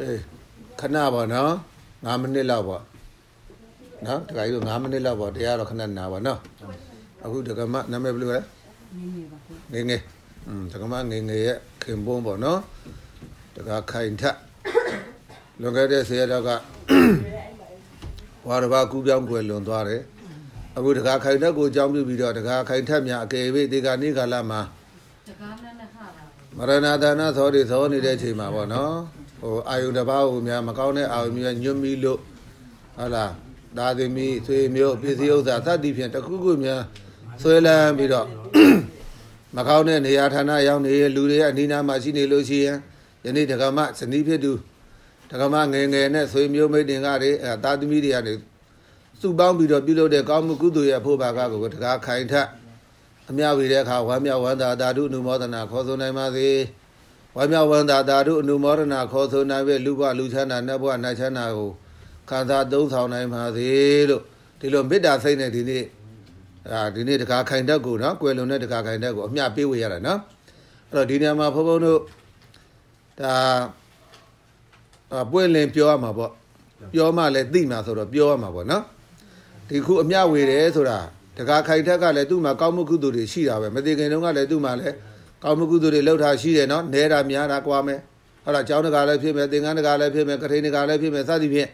အေးခဏပါနော်9မိနစ်လောက်ပေါ့နော်တခါကြီး9မိနစ်လောက်ပေါ့တရားတော့ခဏနာပါနော်အခုဒကမနာမည်ဘယ်လိုလဲနည်းနည်းပါဗျငယ်ငယ်อืมဒကမငယ်ငယ်ရဲ့ခင်ပွန်းပေါ့နော်တခါခိုင်ထက်လွန်ခဲ့တဲ့ဆရာတော်ကဝါရဘာကူးပြောင်းကွယ်လွန်သွားတယ်အခုတခါခိုင်ထက်ကိုအကြောင်းပြုပြီးတော့တခါခိုင်ထက်များအကယ်၍ဒီကနေ့ကာလမှာတကားနဲ့နဲ့ဟာတာမရဏဒါနသောတွေသောနေတဲ့အချိန်မှာပေါ့နော် ဟိုအာယုန်တစ်ပါးကိုများမကောင်းတဲ့အာယုန်များညွတ်မိလို့ဟုတ်လားဒါသမီးဆွေမျိုးပစ္စည်းဥစ္စာသတ္တိဖြင့်တစ်ခုခုများဆွဲလန်းပြီးတော့မကောင်းတဲ့နေရာဌာနရောက်နေတဲ့လူတွေရဲ့အနီးနားမှာရှိနေလို့ရှိရင်ယနေ့ဒကမဇနီးဖြစ်သူဒကမငယ်ငယ်နဲ့ဆွေမျိုးမိတ်တင်ကတွေအဲတာသမီးတွေကနေစုပေါင်းပြီးတော့ပြုလုပ်တဲ့ကောင်းမှုကုသိုလ်ရဲ့အဖို့ဘာကကိုတကားခိုင်ထက်အမြဝေတဲ့အခါဝမ်းမြောက်ဝမ်းသာဓာတုအနုမောဒနာခေါ်ဆိုနိုင်ပါစေ ဝမ်းမြောက်ဝမ်းသာဓာတုအနုမောဒနာခေါ်ဆိုနိုင်ပြီလူဘဝလူချမ်းသာနတ်ဘဝနတ်ချမ်းသာကိုခံစားသုံးဆောင်နိုင်ပါစေလို့ဒီလိုမေတ္တာစိတ်နဲ့ဒီနေ့အာဒီနေ့တခါခိုင်တက်ကိုနော်ကွယ်လွန်တဲ့တခါခိုင်တက်ကိုအမျှပေးဝေရတာနော်အဲ့တော့ဒီနေရာမှာဘုန်းဘုန်းတို့ဒါအပွင့်လင်ပြောရမှာပေါ့ပြောမှလည်းသိမှာဆိုတော့ပြောရမှာပေါ့နော်ဒီခုအမျှဝေတယ်ဆိုတာတကားခိုင်ထက်ကလည်းသူ့မှာကောင်းမှုကုသိုလ်တွေရှိတာပဲမသိခင်တုန်းကလည်းသူ့မှာလည်း ကောင်းမှုကုသိုလ်တွေလှုပ်ထားရှိတယ်နော်နဲတာများတာကွာမယ်ဟုတ်လားကျောင်းတကာလည်းဖြစ်မယ်သင်္ကန်းတကာလည်းဖြစ်မယ်ကထိန်တကာလည်းဖြစ်မယ်စသည်ဖြင့်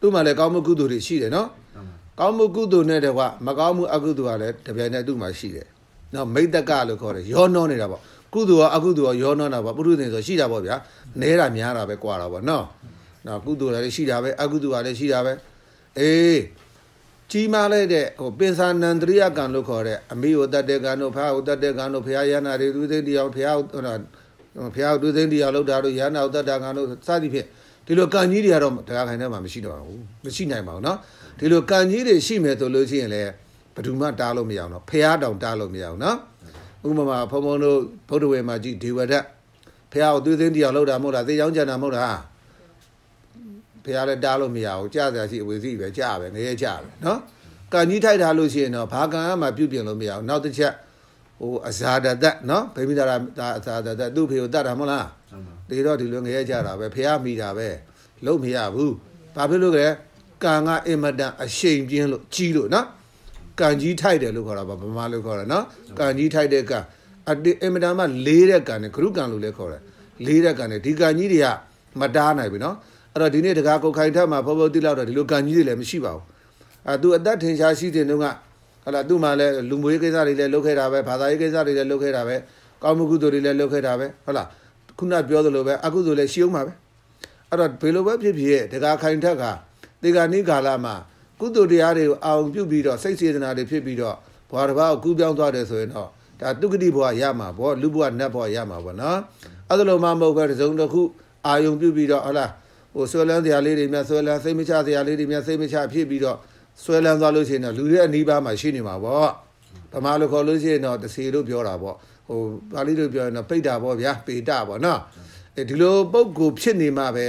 သူ့မှာလည်းကောင်းမှုကုသိုလ်တွေရှိတယ်နော်ကောင်းမှုကုသိုလ်နဲ့တကွမကောင်းမှုအကုသိုလ်ကလည်းတပြိုင်တည်းသူ့မှာရှိတယ်နော်မိတ်တကလို့ခေါ်တယ်ရောနှောနေတာပေါ့ကုသိုလ်ရောအကုသိုလ်ရောရောနှောတာပေါ့ပုထုဇဉ်ဆိုရှိတာပေါ့ဗျာနဲတာများတာပဲကွာတာပေါ့နော်နော်ကုသိုလ်လည်းရှိတာပဲအကုသိုလ်ကလည်းရှိတာပဲအေး ကြီးမားလိုက်တဲ့ဟိုပင်စာနန္တရိယကံလို့ခေါ်တဲ့အမိကိုတတ်တဲ့ကံတို့ဖာကိုတတ်တဲ့ကံတို့ဖရာယန္နာတွေသူသိတရားဖရာဟိုဖရာသူသိတရားလောက်တာတို့ယန္နာကိုတတ်တာကံတို့စသည်ဖြင့်ဒီလိုကံကြီးတွေကတော့တရားခိုင်ထဲမှာမရှိတော့ဘူးမရှိနိုင်ပါဘူးเนาะဒီလိုကံကြီးတွေရှိမယ်ဆိုလို့ရှိရင်လည်းဘယ်သူမှတားလို့မရအောင်เนาะဖရာတောင်တားလို့မရအောင်เนาะဥပမာဘုံဘုံတို့ဗုဒ္ဓဝေမှာကြည့်ဒေဝဒတ်ဖရာကိုသူသိတရားလောက်တာမဟုတ်လားသိချောင်းကြံတာမဟုတ်လား ဘုရားလည်းတားလို့မရဘူးကြားစရာရှိအဝေစီပဲကြားပဲငရဲကြားပဲနော်ကံကြီးထိုက်ထားလို့ရှိရင်တော့ဘာကံမှပြုပြင်လို့မရဘူးနောက်တစ်ချက်ဟိုအဇာတတ်နော်ဗိမိတာရာအဇာတတ်သူ့ဖေကိုတတ်တာမဟုတ်လားတေတော့ဒီလိုငရဲကြတာပဲဖះမိတာပဲလုံးမရဘူးဘာဖြစ်လို့လဲကံကအင်မတန်အရှိန်ပြင်းလို့ကြီးလို့နော်ကံကြီးထိုက်တယ်လို့ခေါ်တာပါဗမာလို့ခေါ်တာနော်ကံကြီးထိုက်တဲ့ကံအအင်မတန်မှလေးတဲ့ကံနဲ့ဂရုကံလို့လည်းခေါ်တယ်လေးတဲ့ကံနဲ့ဒီကံကြီးတွေကမတားနိုင်ဘူးနော် အဲ့တော့ဒီနေ့တကားကိုခိုင်ထက်မှာဖောဖောတိလောက်တော့ဒီလိုကံကြီးတွေလည်းမရှိပါဘူးအဲသူအသက်ထင်ရှားရှိတဲ့နှုန်းကဟလာသူ့မှာလည်းလူမွေးကိစ္စတွေလည်းလုပ်ခဲ့တာပဲဘာသာရေးကိစ္စတွေလည်းလုပ်ခဲ့တာပဲကောင်းမှုကုသိုလ်တွေလည်းလုပ်ခဲ့တာပဲဟုတ်လားခုနပြောသလိုပဲအကုသိုလ်လည်းရှိအောင်ပါပဲအဲ့တော့ဘယ်လိုပဲဖြစ်ဖြစ်ရဲ့တကားခိုင်ထက်ကဒီကနေ့ကာလမှာကုသိုလ်တရားတွေကိုအာရုံပြုပြီးတော့စိတ်စေတနာတွေဖြစ်ပြီးတော့ဘဝတစ်ပါးကိုကူးပြောင်းသွားတယ်ဆိုရင်တော့ဒါတုဂတိဘဝရမှာပေါ့လူဘဝနတ်ဘဝရမှာပေါ့နော်အဲ့ဒါလိုမှမဟုတ်ပဲတစ်စုံတစ်ခုအာယုံပြုပြီးတော့ဟုတ်လား ဟိုဆွဲလန်းစရာလေးတွေများဆွဲလန်းစိတ်မချစရာလေးတွေများစိတ်မချဖြစ်ပြီးတော့ဆွဲလန်းသွားလို့ရှိရင်တော့လူတွေအနီးပါးမှာရှိနေမှာပေါ့ဗမာလိုခေါ်လို့ရှိရင်တော့တစီလို့ပြောတာပေါ့ဟိုပါဠိလိုပြောရင်တော့ပိဋ္ဌာပေါ့ဗျာပေတပေါ့နော်အဲဒီလိုပုံကိုဖြစ်နေမှာပဲ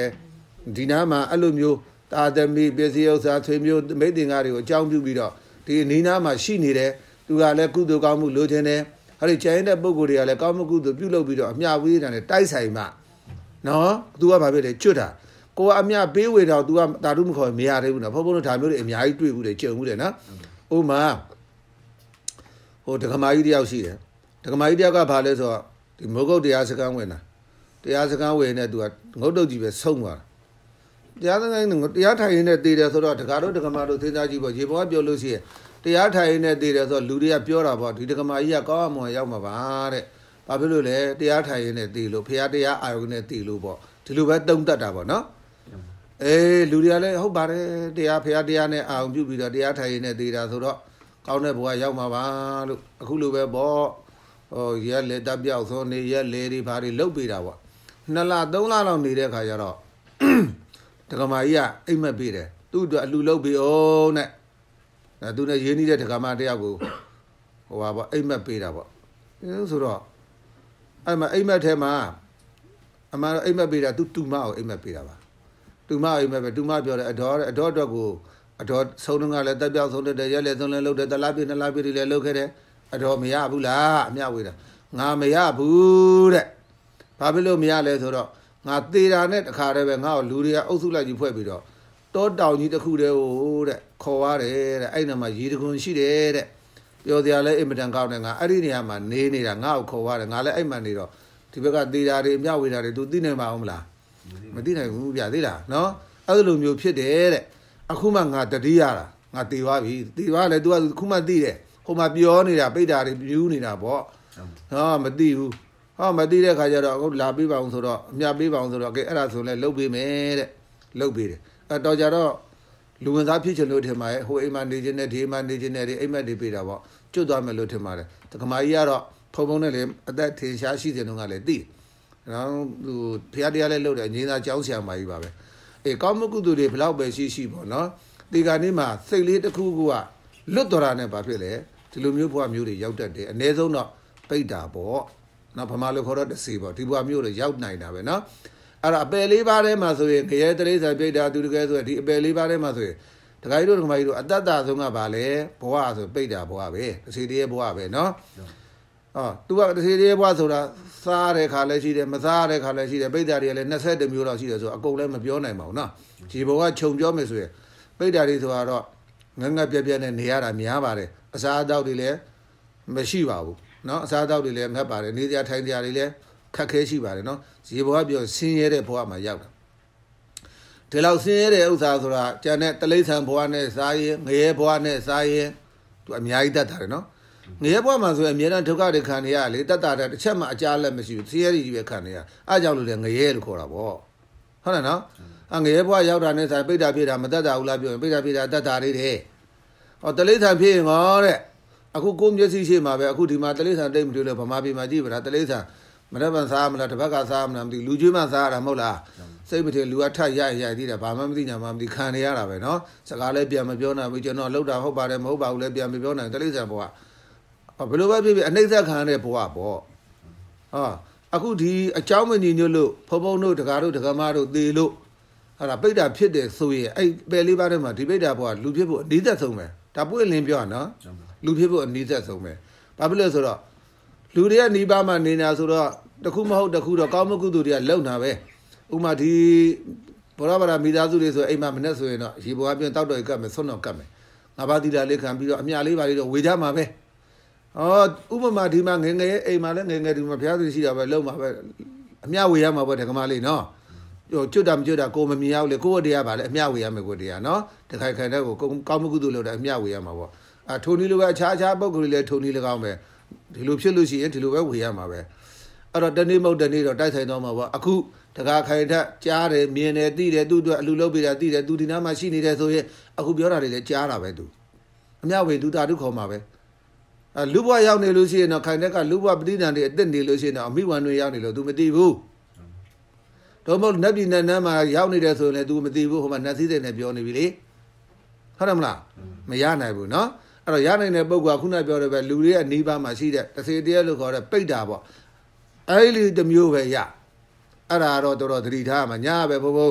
ဒီနားမှာအဲ့လိုမျိုးတာသမီပစ္စည်းဥစ္စာဆွေမျိုးမိတ်တင်ကားတွေကိုအကြောင်းပြုပြီးတော့ဒီအနီးနားမှာရှိနေတယ်သူကလည်းကုသိုလ်ကောင်းမှုလိုချင်တယ်ဟဲ့ဒီကျန်တဲ့ပုံကိုယ်တွေကလည်းကောင်းမှုကုသိုလ်ပြုလုပ်ပြီးတော့အမြဝေးတာနဲ့တိုက်ဆိုင်မှနော် तू ကဘာဖြစ်လဲကျွတ်တာ ကိုကအမြပေးဝေတော့ तू ကတာတုမခေါ်ရင်မရသေးဘူးနော်ဘုန်းဘုန်းတို့ဒါမျိုးတွေအများကြီးတွေ့ဘူးတယ်ကြုံဘူးတယ်နော်ဥပမာဟိုဒကမာကြီးတယောက်ရှိတယ်ဒကမာကြီးတယောက်ကဘာလဲဆိုတော့ဒီမုတ်ကုတ်တရားစခန်းဝင်တာတရားစခန်းဝင်နေ तू ကငုတ်တုတ်ကြီးပဲဆုံးသွားတာတရားစခန်းတရားထိုင်ရင်းနဲ့တည်တယ်ဆိုတော့ဒကာတို့ဒကမာတို့သင်သားကြီးပေါ့ရေဘောကပြောလို့ရှိရင်တရားထိုင်ရင်းနဲ့တည်တယ်ဆိုတော့လူတွေကပြောတာပေါ့ဒီဒကမာကြီးကကောင်းအောင်မွန်ရောက်မှာပါတဲ့ဘာဖြစ်လို့လဲတရားထိုင်ရင်းနဲ့တည်လို့ဖះတရားအာယုန်နဲ့တည်လို့ပေါ့ဒီလိုပဲတုံးတက်တာပေါ့နော် အေးလူတွေကလည်းဟုတ်ပါတယ်တရားဖရာတရားနဲ့အာရုံပြုပြီးတော့တရားထိုင်ရင်းနဲ့သေးတာဆိုတော့ကောင်းတဲ့ဘဝရောက်မှာပါလို့အခုလိုပဲပေါ့ဟိုရက်လေတက်ပြောက်ဆိုနေရက်လေတွေဘာတွေလုတ်ပေးတာပေါ့နှစ်လသုံးလလောက်နေတဲ့ခါကျတော့ဒကမာကြီးကအိမ်မက်ပေးတယ်သူ့အတွက်အလူလုတ်ပေးအောင်တဲ့အဲသူနဲ့ရင်းနှီးတဲ့ဒကမာတယောက်ကိုဟိုပါပေါ့အိမ်မက်ပေးတာပေါ့အဲဆိုတော့အဲ့မှာအိမ်မက်ထဲမှာအမှန်တော့အိမ်မက်ပေးတာသူတူမအောင်အိမ်မက်ပေးတာပါ တူမအိမ်မဲ့ပဲတူမပြောတယ်အတော်တဲ့အတော်အတွက်ကိုအတော်ဆုံးတော့ကလည်းတက်ပြောက်ဆုံးတဲ့ရက်လေဆုံးလဲလုပ်တယ်တလားပြနှစ်လားပြတွေလည်းလုပ်ခဲ့တယ်အတော်မရဘူးလားအမြဝေးတာငါမရဘူးတဲ့ဘာဖြစ်လို့မရလဲဆိုတော့ငါသေးတာနဲ့တခါတည်းပဲငါ့ကိုလူတွေကအုပ်စုလိုက်ကြီးဖွဲ့ပြီးတော့တောတောင်ကြီးတစ်ခုတည်းဟိုတဲ့ခေါ်ရတယ်တဲ့အဲ့နာမှာရေတခွန်ရှိတယ်တဲ့ပြောစရာလဲအင်မတန်ကောင်းတယ်ငါအဲ့ဒီနေရာမှာနေနေတာငါ့ကိုခေါ်ရတယ်ငါလည်းအဲ့မှာနေတော့ဒီဘက်ကသေးတာတွေအမြောက်ဝေတာတွေ तू သိနိုင်ပါအောင်မလား မသိနိုင်ဘူးဗျာသိလားနော်အဲ့လိုမျိုးဖြစ်တယ်တဲ့အခုမှငါတတိရတာငါတည်သွားပြီတည်သွားလဲ तू ကခုမှသိတယ်ဟိုမှာပြောနေတာပိတ်တာတွေပြူးနေတာပေါ့ဟောမသိဘူးဟောမသိတဲ့ခါကျတော့အခုလာပေးပါအောင်ဆိုတော့အမြပေးပါအောင်ဆိုတော့ကဲအဲ့ဒါဆိုလဲလုတ်ပေးမယ်တဲ့လုတ်ပေးတယ်အဲတော့ကြတော့လူဝင်သားဖြစ်ချင်လို့ထင်ပါရဲ့ဟိုအိမ်မှာနေခြင်းနဲ့ဒီအိမ်မှာနေခြင်းနဲ့ဒီအိမ်မက်တွေပေးတာပေါ့ကျွတ်သွားမယ်လို့ထင်ပါတယ်တက္ကမကြီးကတော့ဖုံဖုံနဲ့လေအသက်ထင်ရှားရှိတဲ့နှုန်းကလည်းသိတယ် နော်သူဖះတရားလည်းလုပ်တယ်ငင်းသားကြောင်းဆရာမကြီးပါပဲအေးကောင်းမှုကုသိုလ်တွေဘလောက်ပဲရှိရှိပေါ့နော်ဒီကနေ့မှာစိတ်လေးတစ်ခုခုကလွတ်တော်တာနဲ့ဘာဖြစ်လဲဒီလိုမျိုးဘဝမျိုးတွေရောက်တတ်တယ်အ ਨੇ ဆုံးတော့ပိတ်တာပေါ့နော်ဗမာလိုခေါ်တော့တစီပေါ့ဒီဘဝမျိုးတွေရောက်နိုင်တာပဲနော်အဲ့ဒါအပယ်လေးပါးထဲမှာဆိုရင်ခရဲတရိစ္ဆာန်ပြိတ္တာသူတကယ်ဆိုရင်ဒီအပယ်လေးပါးထဲမှာဆိုရင်ဒကာကြီးတို့ဒကာမကြီးတို့အတ္တတဆုံးကဘာလဲဘဝဆိုပိတ်တာဘဝပဲတစ်စီတည်းဘဝပဲနော် အာသူကတစီသေးဘွားဆိုတာစားတဲ့ခါလည်းရှိတယ်မစားတဲ့ခါလည်းရှိတယ်ပိဋ္ဌာတွေကလည်း20မျိုးတော့ရှိတယ်ဆိုတော့အကုန်လည်းမပြောနိုင်ပါဘူးနော်ဒီဘုံကခြုံပြောမယ်ဆိုရင်ပိဋ္ဌာတွေဆိုတော့ငငက်ပြက်ပြက်နဲ့နေရတာများပါတယ်အစားအသောက်တွေလည်းမရှိပါဘူးနော်အစားအသောက်တွေလည်းငတ်ပါတယ်နေစရာထိုင်စရာတွေလည်းခက်ခဲရှိပါတယ်နော်ဒီဘုံကပြောဆင်းရဲတဲ့ဘုံကမှရောက်တာဒီလောက်ဆင်းရဲတဲ့ဥစ္စာဆိုတာကျန်တဲ့တလိษံဘုံကနဲ့စားရင်ငရဲဘုံကနဲ့စားရင်သူအများကြီးတတ်တာတယ်နော် ငရဲဘဝမှာဆိုရင်အများအားဒုက္ခတွေခံနေရလေတတ်တာတဲ့တစ်ချက်မှအကြားလက်မရှိဘူးဆင်းရဲကြီးပဲခံနေရအားကြောင့်လို့လေငရဲလို့ခေါ်တာပေါ့ဟုတ်တယ်နော်အငရဲဘဝရောက်တာနဲ့ဆိုင်ပိဋ္ဌာဖြစ်တာမတတ်တာဘူးလားပြောရင်ပိဋ္ဌာဖြစ်တာတတ်တာလေးတဲ့ဟောတလိษံဖြစ်ရင်ဟောတဲ့အခုကိုမျက်စိရှိမှာပဲအခုဒီမှာတလိษံတိတ်မတွေ့လို့ဗမာပြည်မှာကြည့်ပါလားတလိษံမနေ့ကစားမလားတစ်ဘက်ကစားမလားမသိလူကျွေးမှစားရတာမဟုတ်လားစိတ်မထင်လူကထက်ရရသေးတယ်ဘာမှမသိညာမှမသိခံနေရတာပဲเนาะစကားလည်းပြန်မပြောနိုင်ဘူးကျွန်တော်လောက်တာဟုတ်ပါတယ်မဟုတ်ပါဘူးလည်းပြန်မပြောနိုင်တလိษံဘ ဝဘယ်လိုပဲဖြစ်ဖြစ်အနှိမ့်သက်ခံရတဲ့ဘဝပေါ့ဟာအခုဒီအเจ้าမညီညွတ်လို့ဖုံဖုံတို့တကားတို့တကမားတို့သေလို့ဟာပိဋ္ဌာဖြစ်တယ်ဆိုရင်အဲ့ပယ်လေးပါးထဲမှာဒီပိဋ္ဌာဘဝလူဖြစ်ဖို့အနည်းသက်ဆုံးပဲဒါပွင့်လင်းပြောရနော်လူဖြစ်ဖို့အနည်းသက်ဆုံးပဲဘာဖြစ်လို့ဆိုတော့လူတွေကနီးပါးမှနေနေတာဆိုတော့တခုမဟုတ်တခုတော့ကောင်းမှုကုသိုလ်တွေကလုံတာပဲဥမာဒီဘောရဘာရမိသားစုတွေဆိုအိမ်မှာမနဲ့ဆိုရင်တော့ရေဘောကပြင်တောက်တော့ကတ်မယ်ဆွန်းတော့ကတ်မယ်ငါးပါးသီလာလေးခံပြီးတော့အမြလေးပါလေးတော့ဝေကြမှာပဲ ဩဥပမာဒီမှာငငယ်ရဲ့အိမ်မှာလည်းငငယ်ဒီမှာဖျားသူရှိတာပဲလုံမှာပဲအမြဝေရမှာပေါ့တကမာလေးနော်ဟိုကျွတ်တာမကျွတ်တာကိုမမြင်ရဘူးလေကိုယ့်တရားပါလေအမြဝေရမယ်ကိုတရားနော်တခိုင်ခိုင်တဲ့ကိုကောင်းမှုကုသိုလ်လုပ်တယ်အမြဝေရမှာပေါ့အထိုနည်းလိုပဲအခြားအခြားပုဂ္ဂိုလ်တွေလည်းထိုနည်း၎င်းပဲဒီလိုဖြစ်လို့ရှိရင်ဒီလိုပဲဝေရမှာပဲအဲ့တော့တနေ့မဟုတ်တနေ့တော့တိုက်ဆိုင်တော့မှာပေါ့အခုတကားခိုင်ထက်ကြားတယ်မြင်တယ်သိတယ်သူ့အတွက်အလူလုပ်ပေးတာသိတယ်သူဒီနားမှာရှိနေတယ်ဆိုရင်အခုပြောတာတွေလည်းကြားတာပဲသူအမြဝေသူတာတုခေါ်မှာပဲ အဲလူဘဝရောက်နေလို့ရှိရင်တော့ခိုင်တက်ကလူဘဝပဋိသန္ဓေအစ်စ်နေလို့ရှိရင်တော့အမိဝန်တွေရောက်နေလို့ तू မသိဘူးတော့မဟုတ်နတ်ပြည်နဲ့နန်းမှာရောက်နေတယ်ဆိုရင်လည်း तू မသိဘူးဟိုမှာနတ်စည်းစိမ်နဲ့ပြောနေပြီလေဟုတ်တယ်မလားမရနိုင်ဘူးเนาะအဲ့တော့ရနိုင်တဲ့ပုံကခုနပြောတဲ့ပဲလူတွေရဲ့နီးပါးမှာရှိတဲ့တစေတည်းလို့ခေါ်တဲ့ပိတ်တာပေါ့အဲ့ဒီတစ်မျိုးပဲရအဲ့ဒါတော့တော်တော်သတိထားမှာညာပဲဘုံဘုံ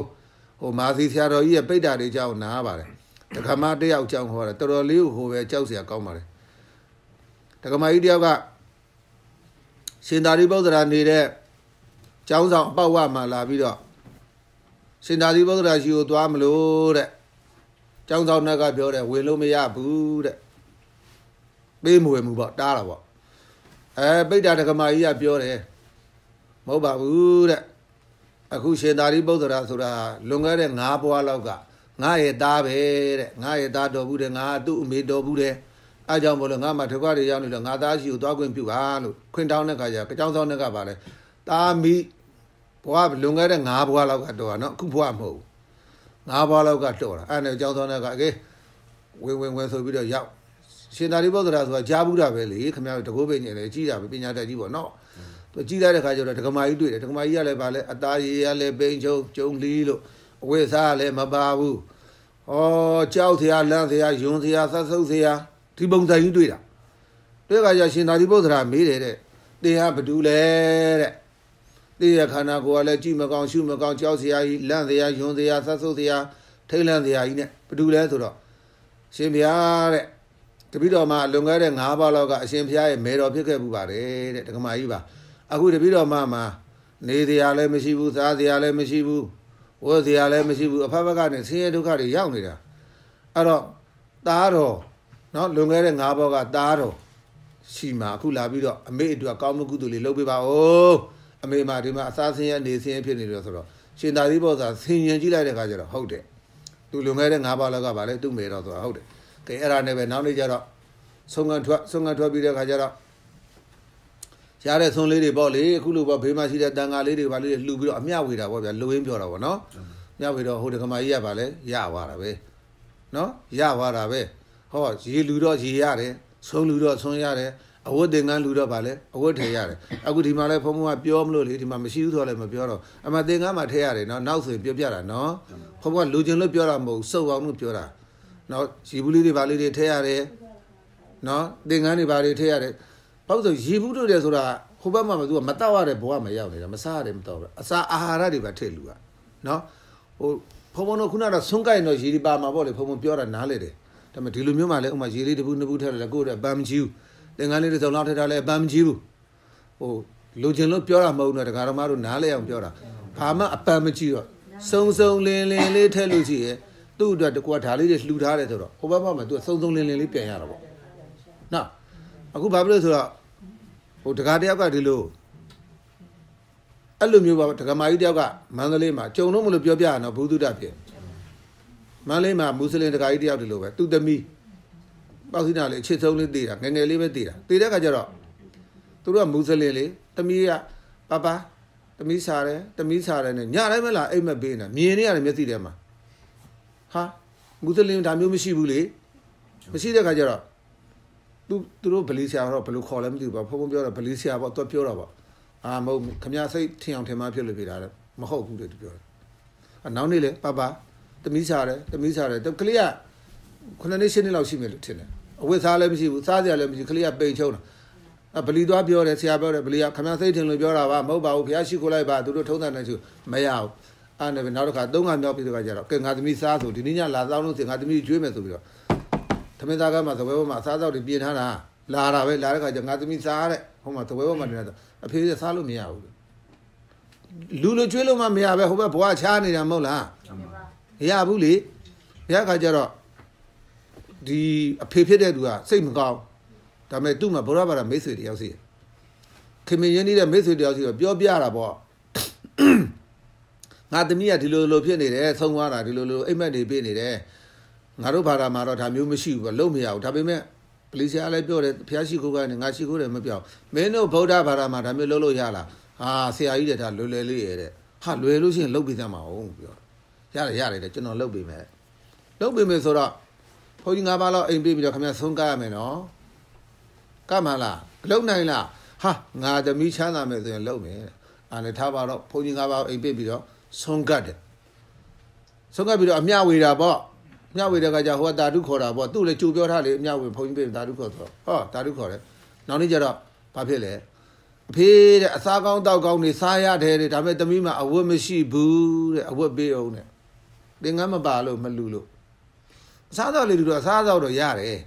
ဟိုမာစီဆရာတော်ကြီးရဲ့ပိတ်တာတွေကြောင်းနားပါတယ်တက္ကမတယောက်ကြောင်းဟောတယ်တော်တော်လေးကိုဟိုပဲကြောက်เสียကောင်းပါတယ် တက္ကမကြီးတယောက်ကရှင်သာရိပုတ္တရာနေတဲ့ကျောင်းဆောင်အပေါက်ဝမှာလာပြီးတော့ရှင်သာရိပုတ္တရာရှိကိုသွားမလို့တဲ့ကျောင်းဆောင်ကပြောတယ်ဝင်လို့မရဘူးတဲ့ပေးမွေမှုပေါ့တားတာပေါ့အဲပိဋ္ဌာတက္ကမကြီးကပြောတယ်မဟုတ်ပါဘူးတဲ့အခုရှင်သာရိပုတ္တရာဆိုတာလွန်ခဲ့တဲ့၅ဘွားလောက်ကငါရဲ့သားပဲတဲ့ငါရဲ့သားတော်ဘူးတဲ့ငါသူ့အမေတော်ဘူးတဲ့ အဲကြောင့်မလို့ငါမှထောက်ရရောက်နေလို့ငါသားရှိကိုသွားခွင့်ပြုပါလို့ခွင့်တောင်းတဲ့ခါကျကြောင်းဆောင်တဲ့ကပါလဲသားမိဘွားလွန်ခဲ့တဲ့၅ဘွားလောက်ကတော့နော်အခုဘွားမဟုတ်ဘူး၅ဘွားလောက်ကတော့တာအဲ့နဲ့ကြောင်းဆောင်တဲ့ကအေးဝင်ဝင်ဝင်ဆိုပြီးတော့ရောက်ရှင်သာရိပုတ္တရာဆိုတာကြားဘူးတာပဲလေခင်ဗျားတို့တကုတ်ပိန်နေလေကြီးတာပဲပညာတတ်ကြီးပေါ့နော်သူကြီးလိုက်တဲ့ခါကျတော့ဒကမာကြီးတွေ့တယ်ဒကမာကြီးကလည်းဗာလဲအသားရည်ရလည်းပိန်ချုံကျုံလီလို့အဝိစားလည်းမပါဘူးဩကြောက်စရာလန့်စရာယွန်းစရာဆက်ဆုပ်စရာ ဒီပုံစံကြီးတွေ့တာတွေ့ခါကျရှင်သာရိပုတ္တရာမေးတယ်တဲ့တင်ဟာဘဒူလဲတဲ့တင်းရခန္ဓာကိုယ်ကလည်းကြည့်မကောင်းရှုမကောင်းကြောက်စရာကြီးလန့်စရာယွန်းစရာဆက်ဆုပ်စရာထိတ်လန့်စရာကြီးနဲ့ဘဒူလဲဆိုတော့ရှင်ဗျာတဲ့တပိတော်မှာလွန်ခဲ့တဲ့၅ပါးလောက်ကအရှင်ဘုရားရဲ့မေတော်ဖြစ်ခဲ့ပူပါတယ်တဲ့ဒကမာကြီးပါအခုတပိတော်မှာမှာနေတရားလည်းမရှိဘူးစားတရားလည်းမရှိဘူးဝတ်တရားလည်းမရှိဘူးအဖက်ဖက်ကနေဆင်းရဲဒုက္ခတွေရောက်နေတာအဲ့တော့သားတော် နော်လွန်ခဲ့တဲ့၅ဘောကသားတော်ရှိမှအခုလာပြီးတော့အမေအတွက်ကောင်းမှုကုသိုလ်လေးလုပ်ပေးပါဦးအမေမဒီမှာအစားဆင်းရဲနေဆင်းရဲဖြစ်နေတယ်ဆိုတော့ရှင်သာသီဘောသာဆင်ញင်ကြည့်လိုက်တဲ့ခါကျတော့ဟုတ်တယ်သူလွန်ခဲ့တဲ့၅ဘောလောက်ကဗာလဲသူ့မေတော့ဆိုတာဟုတ်တယ်ကဲအဲ့ဒါနဲ့ပဲနောက်နေ့ကျတော့ဆုံးခံထွက်ဆုံးခံထွက်ပြီးတဲ့ခါကျတော့ရတဲ့ဆုံးလေးတွေပေါ့လေအခုလိုပေါ့ဘေးမှာရှိတဲ့တန်ဃာလေးတွေဗာလေးတွေလှူပြီးတော့အမျှဝေတာပေါ့ဗျာလူရင်းပြောတာပေါ့နော်မျှဝေတော့ဟိုတကမာကြီးကဗာလဲရသွားတာပဲနော်ရသွားတာပဲ ဟောရေလူတော့ရေရတယ်ဆုံးလူတော့ဆုံးရတယ်အဝတ်တင်ကန်းလူတော့ဗာလဲအဝတ်ထည့်ရတယ်အခုဒီမှာလဲဖုံဖုံကပြောမလို့လေဒီမှာမရှိဘူးဆိုတော့လည်းမပြောတော့အမှတင်ကန်းမှာထည့်ရတယ်နော်နောက်ဆိုရင်ပြောပြတာနော်ဖုံဖုံကလူချင်းလို့ပြောတာမဟုတ်စုပ်အောင်လို့ပြောတာနော်ရေဘူးလေးတွေဗာလေးတွေထည့်ရတယ်နော်တင်ကန်းတွေဗာလေးထည့်ရတယ်ဘာလို့ဆိုရေဘူးတို့တယ်ဆိုတာဟိုဘက်မှာမသူကမတောက်ရတဲ့ဘဝမှာရောက်နေတာမစားရတယ်မတောက်ဘူးအစာအာဟာရတွေပါထည့်လူကနော်ဟိုဖုံဖုံတို့ခုနကတော့ဆုံးကိုင်တော့ရေဒီပါမှာပေါ့လေဖုံဖုံပြောတာနားလေတယ် ဒါပေမဲ့ဒီလိုမျိုးမှလည်းဥမာရေလေးတစ်ဘူးနှစ်ဘူးထည့်တယ်ကိုယ့်ရဲ့ပမ်ကြီးသင်္ကန်းလေးတစ်စုံလောက်ထည့်ထားလဲပမ်ကြီးဘူးဟိုလူချင်းလို့ပြောတာမဟုတ်တော့ဒကာတော်မတို့နားလဲအောင်ပြောတာဘာမှအပမ်မကြီးတော့စုံစုံလင်းလင်းလေးထည့်လို့ရှိရဲ့သူ့အတွက်တကွာဓာလေးတွေလှူထားတယ်ဆိုတော့ဟိုဘက်မှာသူကစုံစုံလင်းလင်းလေးပြန်ရတာပေါ့နော်အခုဘာဖြစ်လို့ဆိုတော့ဟိုဒကာတယောက်ကဒီလိုအဲ့လိုမျိုးပါဒကာမကြီးတယောက်ကမန္တလေးမှာကြုံတော့မလို့ပြောပြရတော့ဘူးတုဒ္ဒဖြစ် မန္တလေးမှာမွတ်စလင်ဒကာကြီးတယောက်ဒီလိုပဲသူသမီးပေါ့စီနာလေးအခြေဆုံးလေးတည်တာငငယ်လေးပဲတည်တာတည်တဲ့ခါကျတော့သူတို့ကမွတ်စလင်လေးသမီးကပပသမီးစားတယ်သမီးစားတယ်နဲ့ညတိုင်းမလားအိမ်မက်ပေးနေတာမြင်နေရတယ်မျက်စိထဲမှာဟာမွတ်စလင်ဒါမျိုးမရှိဘူးလေမရှိတဲ့ခါကျတော့သူသူတို့ဗလီဆရာတော့ဘယ်လိုခေါ်လဲမသိဘူးပေါ့ဖုန်းဖုန်းပြောတော့ဗလီဆရာပေါ့သူပြောတော့ပေါ့အာမဟုတ်ခမရစိတ်ထင်အောင်ထင်မှဖြစ်လို့ပြတာလေမဟုတ်ဘူးလေသူပြောတယ်အနောက်နေ့လေပပ သမီးစားတယ်သမီးစားတယ်ကလေးကခုနှစ်နှစ်ရှင်းနှစ်လောက်ရှိမယ်လို့ထင်တယ်အဝတ်စားလည်းမရှိဘူးစားစရာလည်းမရှိကလေးကပိန်ချုံတာအဗလီသွားပြောတယ်ဆရာပြောတယ်ဗလီကခမရစိတ်ထင်လို့ပြောတာပါမဟုတ်ပါဘူးဘုရားရှိခိုးလိုက်ပါသူတို့ထုံးတယ်နဲ့ရှိမရဘူးအဲ့နဲ့နောက်တစ်ခါသုံးခါမြောက်ပြီးတော့ကြတော့ကဲငါသမီးစားဆိုဒီနေ့ညလာသောင်းလို့စင်ငါသမီးကျွေးမယ်ဆိုပြီးတော့သမင်းသားကမှသဘဲဘက်မှာအစားအသောက်တွေပြင်ထားတာလာတာပဲလာတဲ့ခါကျငါသမီးစားတဲ့ဟိုမှာသဘဲဘက်မှာနေတာအဖေကစားလို့မရဘူးလူလိုကျွေးလို့မှမရပဲဟိုဘက်ဘွားချားနေတာမဟုတ်လား မရဘူးလေဘုရားခါကျတော့ဒီအဖေဖြစ်တဲ့သူကစိတ်မကောင်းဒါပေမဲ့သူ့မှာဗုဒ္ဓဘာသာမိတ်ဆွေတယောက်စီခင်မင်းရင်းနေတဲ့မိတ်ဆွေတယောက်စီတော့ပြောပြတာပေါ့ငါသမီးကဒီလိုလိုဖြစ်နေတယ်ဆုံးသွားတာဒီလိုလိုအိမ်မက်တွေပြနေတယ်ငါတို့ဘာသာမှာတော့ဒါမျိုးမရှိဘူးပေါ့လုံးမရဘူးဒါပေမဲ့ပလီဆီယာလည်းပြောတယ်ဖျားရှိခိုးကနေငါရှိခိုးတယ်မပြောမင်းတို့ဗုဒ္ဓဘာသာမှာဒါမျိုးလုပ်လို့ရလားဟာဆရာကြီးတဲ့ဒါလွယ်လွယ်လေးရတဲ့ဟာလွယ်လို့ရှိရင်လုပ်ပြီးသားမအောင်ပြော ရတယ်ရတယ်တဲ့ကျွန်တော်လုပ်ပေးမယ်လုပ်ပေးမယ်ဆိုတော့ဘုန်းကြီး၅ပါးလောက်အိမ်ပေးပြီးတော့ခင်ဗျဆုံးကားရမယ်နော်ကမှလားလုံနိုင်လားဟာငါသမီးချမ်းသာမယ်ဆိုရင်လုံမယ်အားလည်းထားပါတော့ဘုန်းကြီး၅ပါးအိမ်ပေးပြီးတော့ဆုံးကတ်တယ်ဆုံးကတ်ပြီးတော့အမျှဝေတာပေါ့မျှဝေတဲ့ကကြဟိုကတာတုခေါ်တာပေါ့သူ့လည်းကြိုပြောထားလေအမျှဝေဘုန်းကြီးပေးတာတုခေါ်ဆိုဟောတာတုခေါ်တယ်နောက်နေ့ကျတော့ဘာဖြစ်လဲအဖေးတဲ့အစားကောင်းတောက်ကောင်းနေစားရတယ်တဲ့ဒါပေမဲ့သမီးမှာအဝတ်မရှိဘူးတဲ့အဝတ်ပေးအောင်တဲ့ သင်္ကန်းမပါလို့မလူလို့အစားသောက်လေးလူတော့အစားသောက်တော့ရတယ်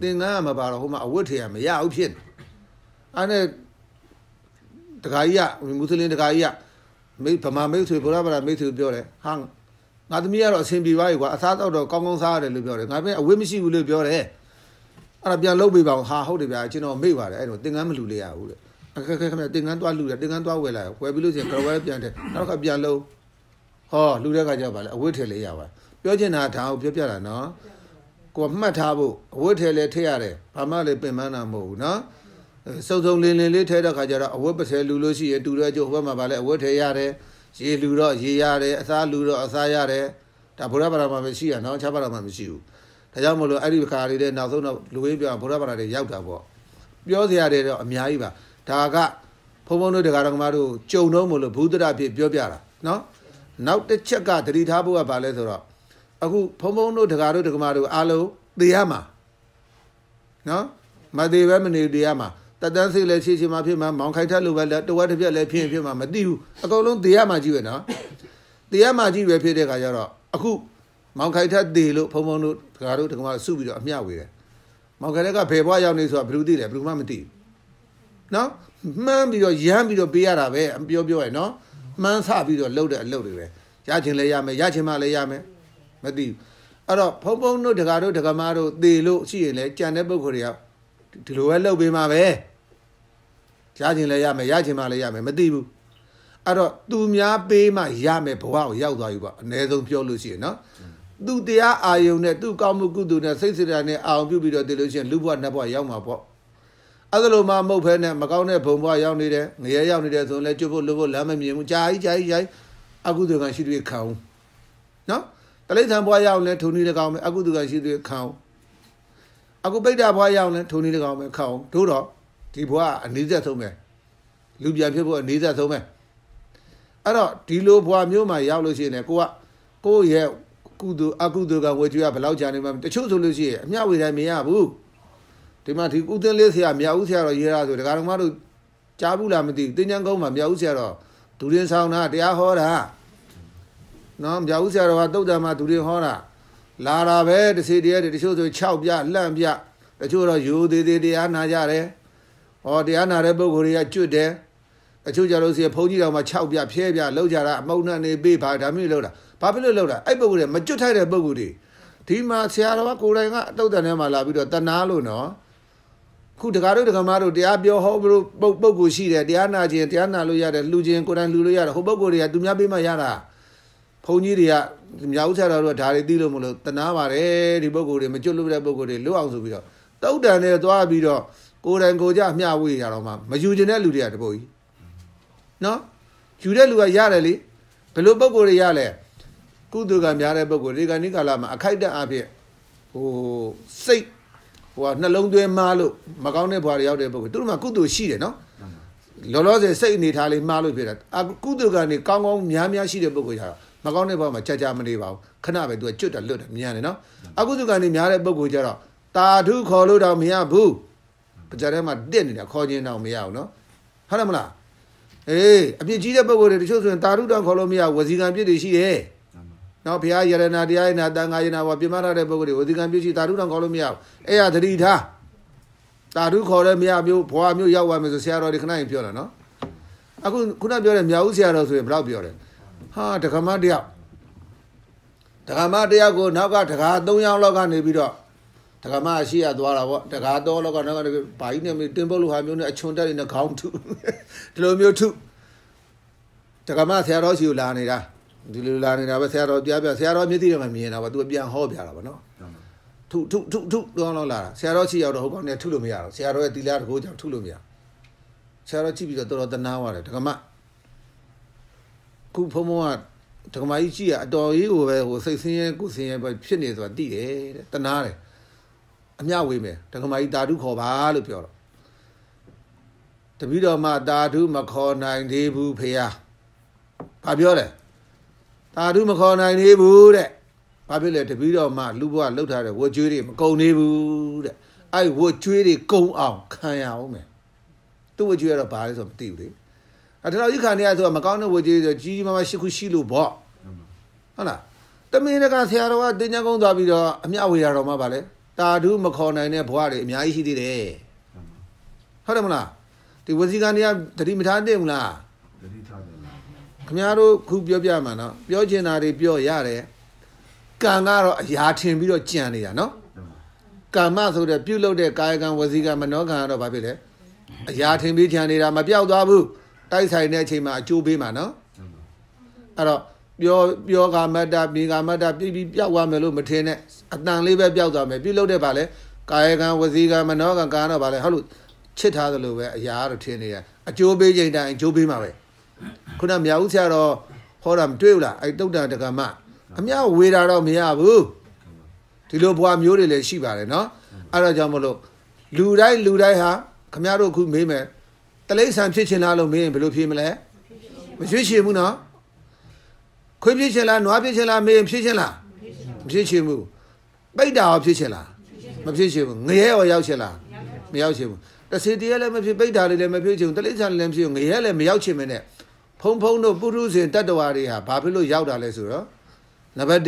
သင်္ကန်းကမပါတော့ဟိုမှာအဝတ်ထည်ကမရဘူးဖြစ်အဲ့နဲ့တခါကြီးကမွတ်စလင်တခါကြီးကမိဗမာမိတ်ဆွေဘုရားဗလာမိတ်ဆွေပြောတယ်ဟာငါသမီးကတော့အဆင်ပြေပါ ਈ ကွာအစားတော့တော့ကောင်းကောင်းစားရတယ်လို့ပြောတယ်ငါပဲအဝတ်မရှိဘူးလို့ပြောတယ်အဲ့ဒါပြန်လုပ်ပေးပါအောင်ဟာဟုတ်တယ်ဗျာကျွန်တော်မေ့ပါတယ်အဲ့တော့သင်္ကန်းမလူလေရဘူးတဲ့အခက်ခဲခင်ဗျသင်္ကန်းသွားလူတယ်သင်္ကန်းသွားဝယ်လာဝယ်ပြီးလို့ရှိရင်ကရဝဲပြန်တယ်နောက်တစ်ခါပြန်လုံး ဟောလူတဲ့ခါကျပါလေအဝတ်ထည်လေးရပါပြောချင်တာဒါကိုပြောပြတာနော်ကိုမှတ်ထားဖို့အဝတ်ထည်လေးထည့်ရတယ်ဘာမှလည်းပင်ပန်းတာမဟုတ်ဘူးနော်စုံစုံလင်းလင်းလေးထဲတဲ့ခါကျတော့အဝတ်ပစဲလူလို့ရှိရင်တူရဲကျိုးဟိုဘက်မှာဗာလဲအဝတ်ထဲရတယ်ရေလူတော့ရေရတယ်အစားလူတော့အစားရတယ်ဒါဘုရားဘာသာမှာမရှိရနော်အခြားဘာသာမှာမရှိဘူးဒါကြောင့်မလို့အဲ့ဒီခါလေးတဲ့နောက်ဆုံးတော့လူဝင်းပြောဘုရားဘာသာတွေရောက်တာပေါ့ပြောစရာတွေတော့အများကြီးပါဒါကဘုံဘုံတို့တရားတော်မှာတို့ကြုံတော့မလို့ဘုဒ္ဓရဖြစ်ပြောပြတာနော် နောက်တစ်ချက်ကသတိထားဖို့ကဘာလဲဆိုတော့အခုဘုံဘုံတို့တရားတို့တရားမတို့အားလုံးသိရမှာနော်မသေးပဲမနေတရားမှာတတန်းစိတ်လည်းရှိရှိမှဖြစ်မှာမောင်ခိုက်ထက်လိုပဲတဝက်တစ်ပြက်လည်းဖြစ်ဖြစ်မှာမသိဘူးအကုန်လုံးတရားမှကြီးပဲနော်တရားမှကြီးပဲဖြစ်တဲ့ခါကျတော့အခုမောင်ခိုက်ထက်တေလို့ဖုံဖုံတို့ဒကာတို့ဒကာမစုပြီးတော့အမျှဝေတယ်မောင်ခိုက်ထက်ကဘယ်ဘွားရောက်နေဆိုတာဘယ်သူသိလဲဘယ်သူမှမသိဘူးနော်မှန်းပြီးတော့ရမ်းပြီးတော့ပေးရတာပဲပြောပြောရနော် မှန်းဆပြီးတော့လှုပ်တဲ့အလုပ်တွေပဲရချင်လဲရမယ်ရချင်မှလည်းရမယ်မသိဘူးအဲ့တော့ဖုံဖုံတို့ဒကာတို့ဒကာမတို့သေလို့ရှိရင်လဲကြံတဲ့ပုဂ္ဂိုလ်တွေကဒီလိုပဲလှုပ်ပေးမှာပဲရချင်လဲရမယ်ရချင်မှလည်းရမယ်မသိဘူးအဲ့တော့သူများပေးမှရမယ်ဘဝကိုရောက်သွားပြီပေါ့အ ਨੇ ဆုံးပြောလို့ရှိရင်နော်သူတရားအာယုံနဲ့သူကောင်းမှုကုသိုလ်နဲ့စိတ်စေတနာနဲ့အာရုံပြုပြီးတော့တည်လို့ရှိရင်လူဘဝနတ်ဘဝရောက်မှာပေါ့ အဲ့ဒါလိုမှမဟုတ်ဖဲနဲ့မကောင်းတဲ့ဘုံဘဝရောက်နေတယ်ငရဲရောက်နေတယ်ဆိုရင်လည်းကျွတ်ဖို့လို့ဖို့လမ်းမမြင်ဘူးကြာကြီးကြာကြီးကြာကြီးအကုသိုလ်ကရှိတွေခံအောင်နော်တလိษံဘဝရောက်လဲထုံနည်းတကောင်ပဲအကုသိုလ်ကရှိတွေခံအောင်အခုပိဋ္ဌဘဝရောက်လဲထုံနည်းတကောင်ပဲခံအောင်တို့တော့ဒီဘဝအနည်းဆက်ဆုံးပဲလူပြန်ဖြစ်ဖို့အနည်းဆက်ဆုံးပဲအဲ့တော့ဒီလိုဘဝမျိုးမှာရောက်လို့ရှိရင်လည်းကိုကကိုယ့်ရဲ့ကုသိုလ်အကုသိုလ်ကဝေကျွေးကဘယ်လောက်ကြာနေမှတချို့ဆိုလို့ရှိရင်အမျှဝေတိုင်းမရဘူး ဒီမှာဒီကုသင်းလေးဆရာမြောက်ဦးဆရာတော်ရေးတာဆိုဒကာတော်မတို့ကြားဘူးလားမသိဘူးတင်းချမ်းကုန်းမှာမြောက်ဦးဆရာတော်ဒူရင်ဆောင်တာတရားဟောတာနော်မြောက်ဦးဆရာတော်ကတုတ်တံမှာဒူရင်ဟောတာလာတာပဲတစီတည်းတချို့ဆို6ပြလှန့်ပြတချို့တော့ယူသေးသေးတရားနာကြတယ်ဟောတရားနာတဲ့ပုဂ္ဂိုလ်တွေကကျွတ်တယ်တချို့ကြလို့စီဘုန်းကြီးတော်မှာ6ပြဖြဲပြလောက်ကြတာအမုံနဲ့နေပေးပါဒါမျိုးလောက်တာဘာဖြစ်လို့လောက်တာအဲ့ပုဂ္ဂိုလ်တွေမကျွတ်ထိုက်တဲ့ပုဂ္ဂိုလ်တွေဒီမှာဆရာတော်ကကိုယ်တိုင်ကအတုတ်တန်ထဲမှာလာပြီးတော့တနာလို့နော် ခုတကားတို့တကမားတို့တရားပြောဟောလို့ပုပ်ပုဂ္ဂိုလ်ရှိတယ်တရားနာခြင်းတရားနာလို့ရတယ်လှူခြင်းကိုယ်တိုင်လှူလို့ရတယ်ဟိုပုဂ္ဂိုလ်တွေကသူများပေးမှရတာဘုန်းကြီးတွေကမြောက်ဥစ္စာတော်တို့ကဒါတွေသိလို့မလို့တနာပါတယ်ဒီပုဂ္ဂိုလ်တွေမကျွတ်လို့တဲ့ပုဂ္ဂိုလ်တွေလွတ်အောင်ဆိုပြီးတော့တုတ်တန်နဲ့သွားပြီးတော့ကိုယ်တိုင်ကိုယ်ကြမျှဝေရတော့မှမယူခြင်းတဲ့လူတွေကတပုတ်ကြီးနော်ယူတဲ့လူကရတယ်လေဘယ်လိုပုဂ္ဂိုလ်တွေရလဲကုသကများတဲ့ပုဂ္ဂိုလ်ဒီကနေ့ကာလမှာအခိုက်အတန့်အဖြစ်ဟိုစိတ် ဟိုကနှလုံးသွင်းမားလို့မကောင်းတဲ့ဘဝတွေရောက်တဲ့ပုဂ္ဂိုလ်သူတို့မှာကုသိုလ်ရှိတယ်နော်လောလောဆယ်စိတ်အနေထားလေးမှားလို့ဖြစ်တာအကုသိုလ်ကနေကောင်းကောင်းများများရှိတဲ့ပုဂ္ဂိုလ်ကျတော့မကောင်းတဲ့ဘဝမှာကြာကြာမနေပါဘူးခဏပဲသူကကျွတ်တယ်လွတ်တယ်မြန်တယ်နော်အကုသိုလ်ကနေများတဲ့ပုဂ္ဂိုလ်ကျတော့တာထုခေါ်လို့တော့မရဘူးကြတဲ့မှာတက်နေတာခေါ်ခြင်းတော့မရဘူးနော်ဟုတ်တယ်မလားအေးအပြစ်ကြီးတဲ့ပုဂ္ဂိုလ်တွေတချို့ဆိုရင်တာထုတော့ခေါ်လို့မရဝစီကံပြစ်တွေရှိတယ် နော်ဘုရားယရနာတရားယနာတန်ခါယနာဘောပြမထားတဲ့ပုဂ္ဂိုလ်တွေဝစီကံပြစ်ရှိတာထုတော့ခေါ်လို့မရဘူးအဲ့ရသတိထားတာထုခေါ်တဲ့မရမျိုးဘွားမျိုးရောက်သွားမယ်ဆိုဆရာတော်ဒီခဏရင်ပြောတာနော်အခုခုနပြောတဲ့မြောက်ဦးဆရာတော်ဆိုရင်ဘယ်တော့ပြောတယ်ဟာတက္ကမတယောက်တက္ကမတယောက်ကိုနောက်ကတက္က3ယောက်လောက်ကနေပြီးတော့တက္ကမရှိရသွားတာပေါ့တက္က3လောက်ကနောက်ကဘာကြီးနဲ့တင်ပုတ်လူဟာမျိုးနဲ့အချွန်တက်နေတဲ့ခေါင်းထုဒီလိုမျိုးထုတက္ကမဆရာတော်ရှိကိုလာနေတာ ဒီလိုလာနေတာပဲဆရာတော်ပြပြဆရာတော်မျက်စိထဲမှာမြင်တာပေါ့သူပြန်ဟောပြတာပေါ့နော်ထုထုထုထုတော့လောက်လာတာဆရာတော်ရှိရောက်တော့ဟိုကောင်နဲ့ထုလို့မရတော့ဆရာတော်ရဲ့တီလာတကိုးကြောင့်ထုလို့မရဆရာတော်ကြည့်ပြီးတော့တော်တော်တနာသွားတယ်တက္ကမခုဖုံဖုံကဒကမာကြီးကြည့်ရအတော်ကြီးကိုပဲဟိုစိတ်ဆင်းရဲကိုဆင်းရဲပဲဖြစ်နေဆိုတာသိတယ်တဲ့တနာတယ်အမျှဝေးမယ်ဒကမာကြီးတာဓုခေါ်ပါလို့ပြောတော့တပည့်တော်မှတာဓုမခေါ်နိုင်သေးဘူးဖေဟာဘာပြောလဲ တာဓုမခေါ်နိုင်သေးဘူးတဲ့ဘာဖြစ်လဲတပည့်တော်မှလူဘဝလှုပ်ထားတဲ့ဝတ်ကြွေးတွေမကုန်သေးဘူးတဲ့အဲ့ဝတ်ကြွေးတွေကုန်အောင်ခံရအောင်မယ်သူ့ဝတ်ကြွေးကတော့ဘာလဲဆိုတော့မသိဘူးလေအဲ့ဒါတော့ဤခါနေရဆိုမကောင်းတဲ့ဝေကြီးဆိုကြီးကြီးမားမားရှိခုရှိလို့ပေါ့ဟုတ်လားတမင်းတကဆရာတော်ကတင်ညာကုန်းသွားပြီးတော့အမြဝေရတော်မှာဗာလဲတာဓုမခေါ်နိုင်တဲ့ဘဝတွေအများကြီးရှိသေးတယ်ဟုတ်တယ်မလားဒီဝစီကနေကတတိမထားသိမလားတတိထားတယ်လား ခင်ဗျားတို့ခုပြောပြမှာနော်ပြောချင်တာတွေပြောရတယ်ကံကတော့အရာထင်ပြီးတော့ကြံနေတာနော်ကမ္မဆိုတဲ့ပြုတ်လုတဲ့ကာယကံဝစီကံမနောကံကတော့ဘာဖြစ်လဲအရာထင်ပြီးကြံနေတာမပြောက်သွားဘူးတိုက်ဆိုင်တဲ့အချိန်မှာအကျိုးပေးမှာနော်အဲ့တော့ပြောပြောကမတ္တပြေကမတ္တပြပြီးပြောက်သွားမယ်လို့မထင်နဲ့အတန်လေးပဲပြောက်သွားမယ်ပြုတ်လို့တဲ့ဗာလဲကာယကံဝစီကံမနောကံကာတော့ဗာလဲဟုတ်လို့ချစ်ထားသလိုပဲအရာကတော့ထင်နေတယ်အကျိုးပေးချိန်တိုင်းအကျိုးပေးမှာပဲ ခုနမြောက်ဦးဆရာတော်ဟောတာမတွေ့ဘူးလားအဲ့တုတ်တန်တက္ကမအမြဝေတာတော့မရဘူးဒီလိုဘွားမျိုးတွေလည်းရှိပါတယ်နော်အဲ့တော့ကြောင့်မလို့လူတိုင်းလူတိုင်းဟာခမရတို့ခုမေးမယ်တလိ္ဆန်ဖြစ်ချင်လားလို့မေးရင်ဘယ်လိုဖြေမလဲမဖြစ်ချင်ဘူးနော်ခွေးဖြစ်ချင်လားနွားဖြစ်ချင်လားမေးရင်ဖြစ်ချင်လားမဖြစ်ချင်ဘူးပိတ်တာရောဖြစ်ချင်လားမဖြစ်ချင်ဘူးငရဲရောရောက်ချင်လားမရောက်ချင်ဘူးတစီတည်းလည်းမဖြစ်ပိတ်တာလေးလည်းမဖြစ်ချင်ဘူးတလိ္ဆန်လည်းမဖြစ်ဘူးငရဲလည်းမရောက်ချင်မနဲ့ ဖုံဖုံတို့ပုရုဇဉ်တတ္တဝါတွေဟာဘာဖြစ်လို့ရောက်တာလဲဆိုတော့နံပါတ်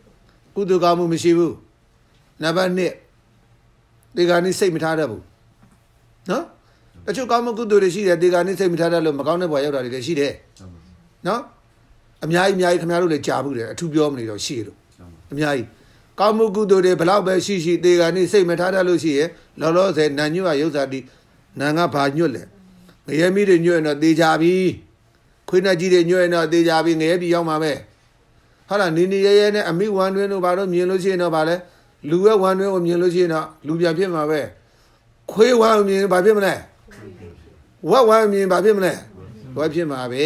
1ကုသကောင်းမှုမရှိဘူးနံပါတ်2ဒီကနေ့စိတ်မထားတတ်ဘူးနော်တချို့ကောင်းမှုကုသိုလ်တွေရှိတယ်တေကာနိစိတ်မထားတတ်လို့မကောင်းတဲ့ဘဝရောက်တာတွေလည်းရှိတယ်နော်အများကြီးအများကြီးခင်ဗျားတို့လည်းကြားဘူးတယ်အထူးပြောမနေတော့ရှိလို့အများကြီးကောင်းမှုကုသိုလ်တွေဘလောက်ပဲရှိရှိတေကာနိစိတ်မထားတတ်လို့ရှိရင်လောလောဆယ်နန်ညွတ်ရရုပ်စာတိနန်ကဘာညွတ်လဲငရဲမိတွေညွတ်ရင်တော့တေချာပြီ ခွေးနှက်ကြီးတွေညွတ်ရင်တော့တေချာပြီငရဲပြီရောက်မှာပဲဟုတ်လားနီနီရဲရဲနဲ့အမိဝမ်တွင်တို့ဘာလို့မြင်လို့ရှိရင်တော့ဗာလဲလူရဲ့ဝမ်တွင်ကိုမြင်လို့ရှိရင်တော့လူပြန်ဖြစ်မှာပဲခွေးဝမ်မြင်ဘာဖြစ်မလဲဝက်ဝမ်မြင်ဘာဖြစ်မလဲဝက်ဖြစ်မှာပဲ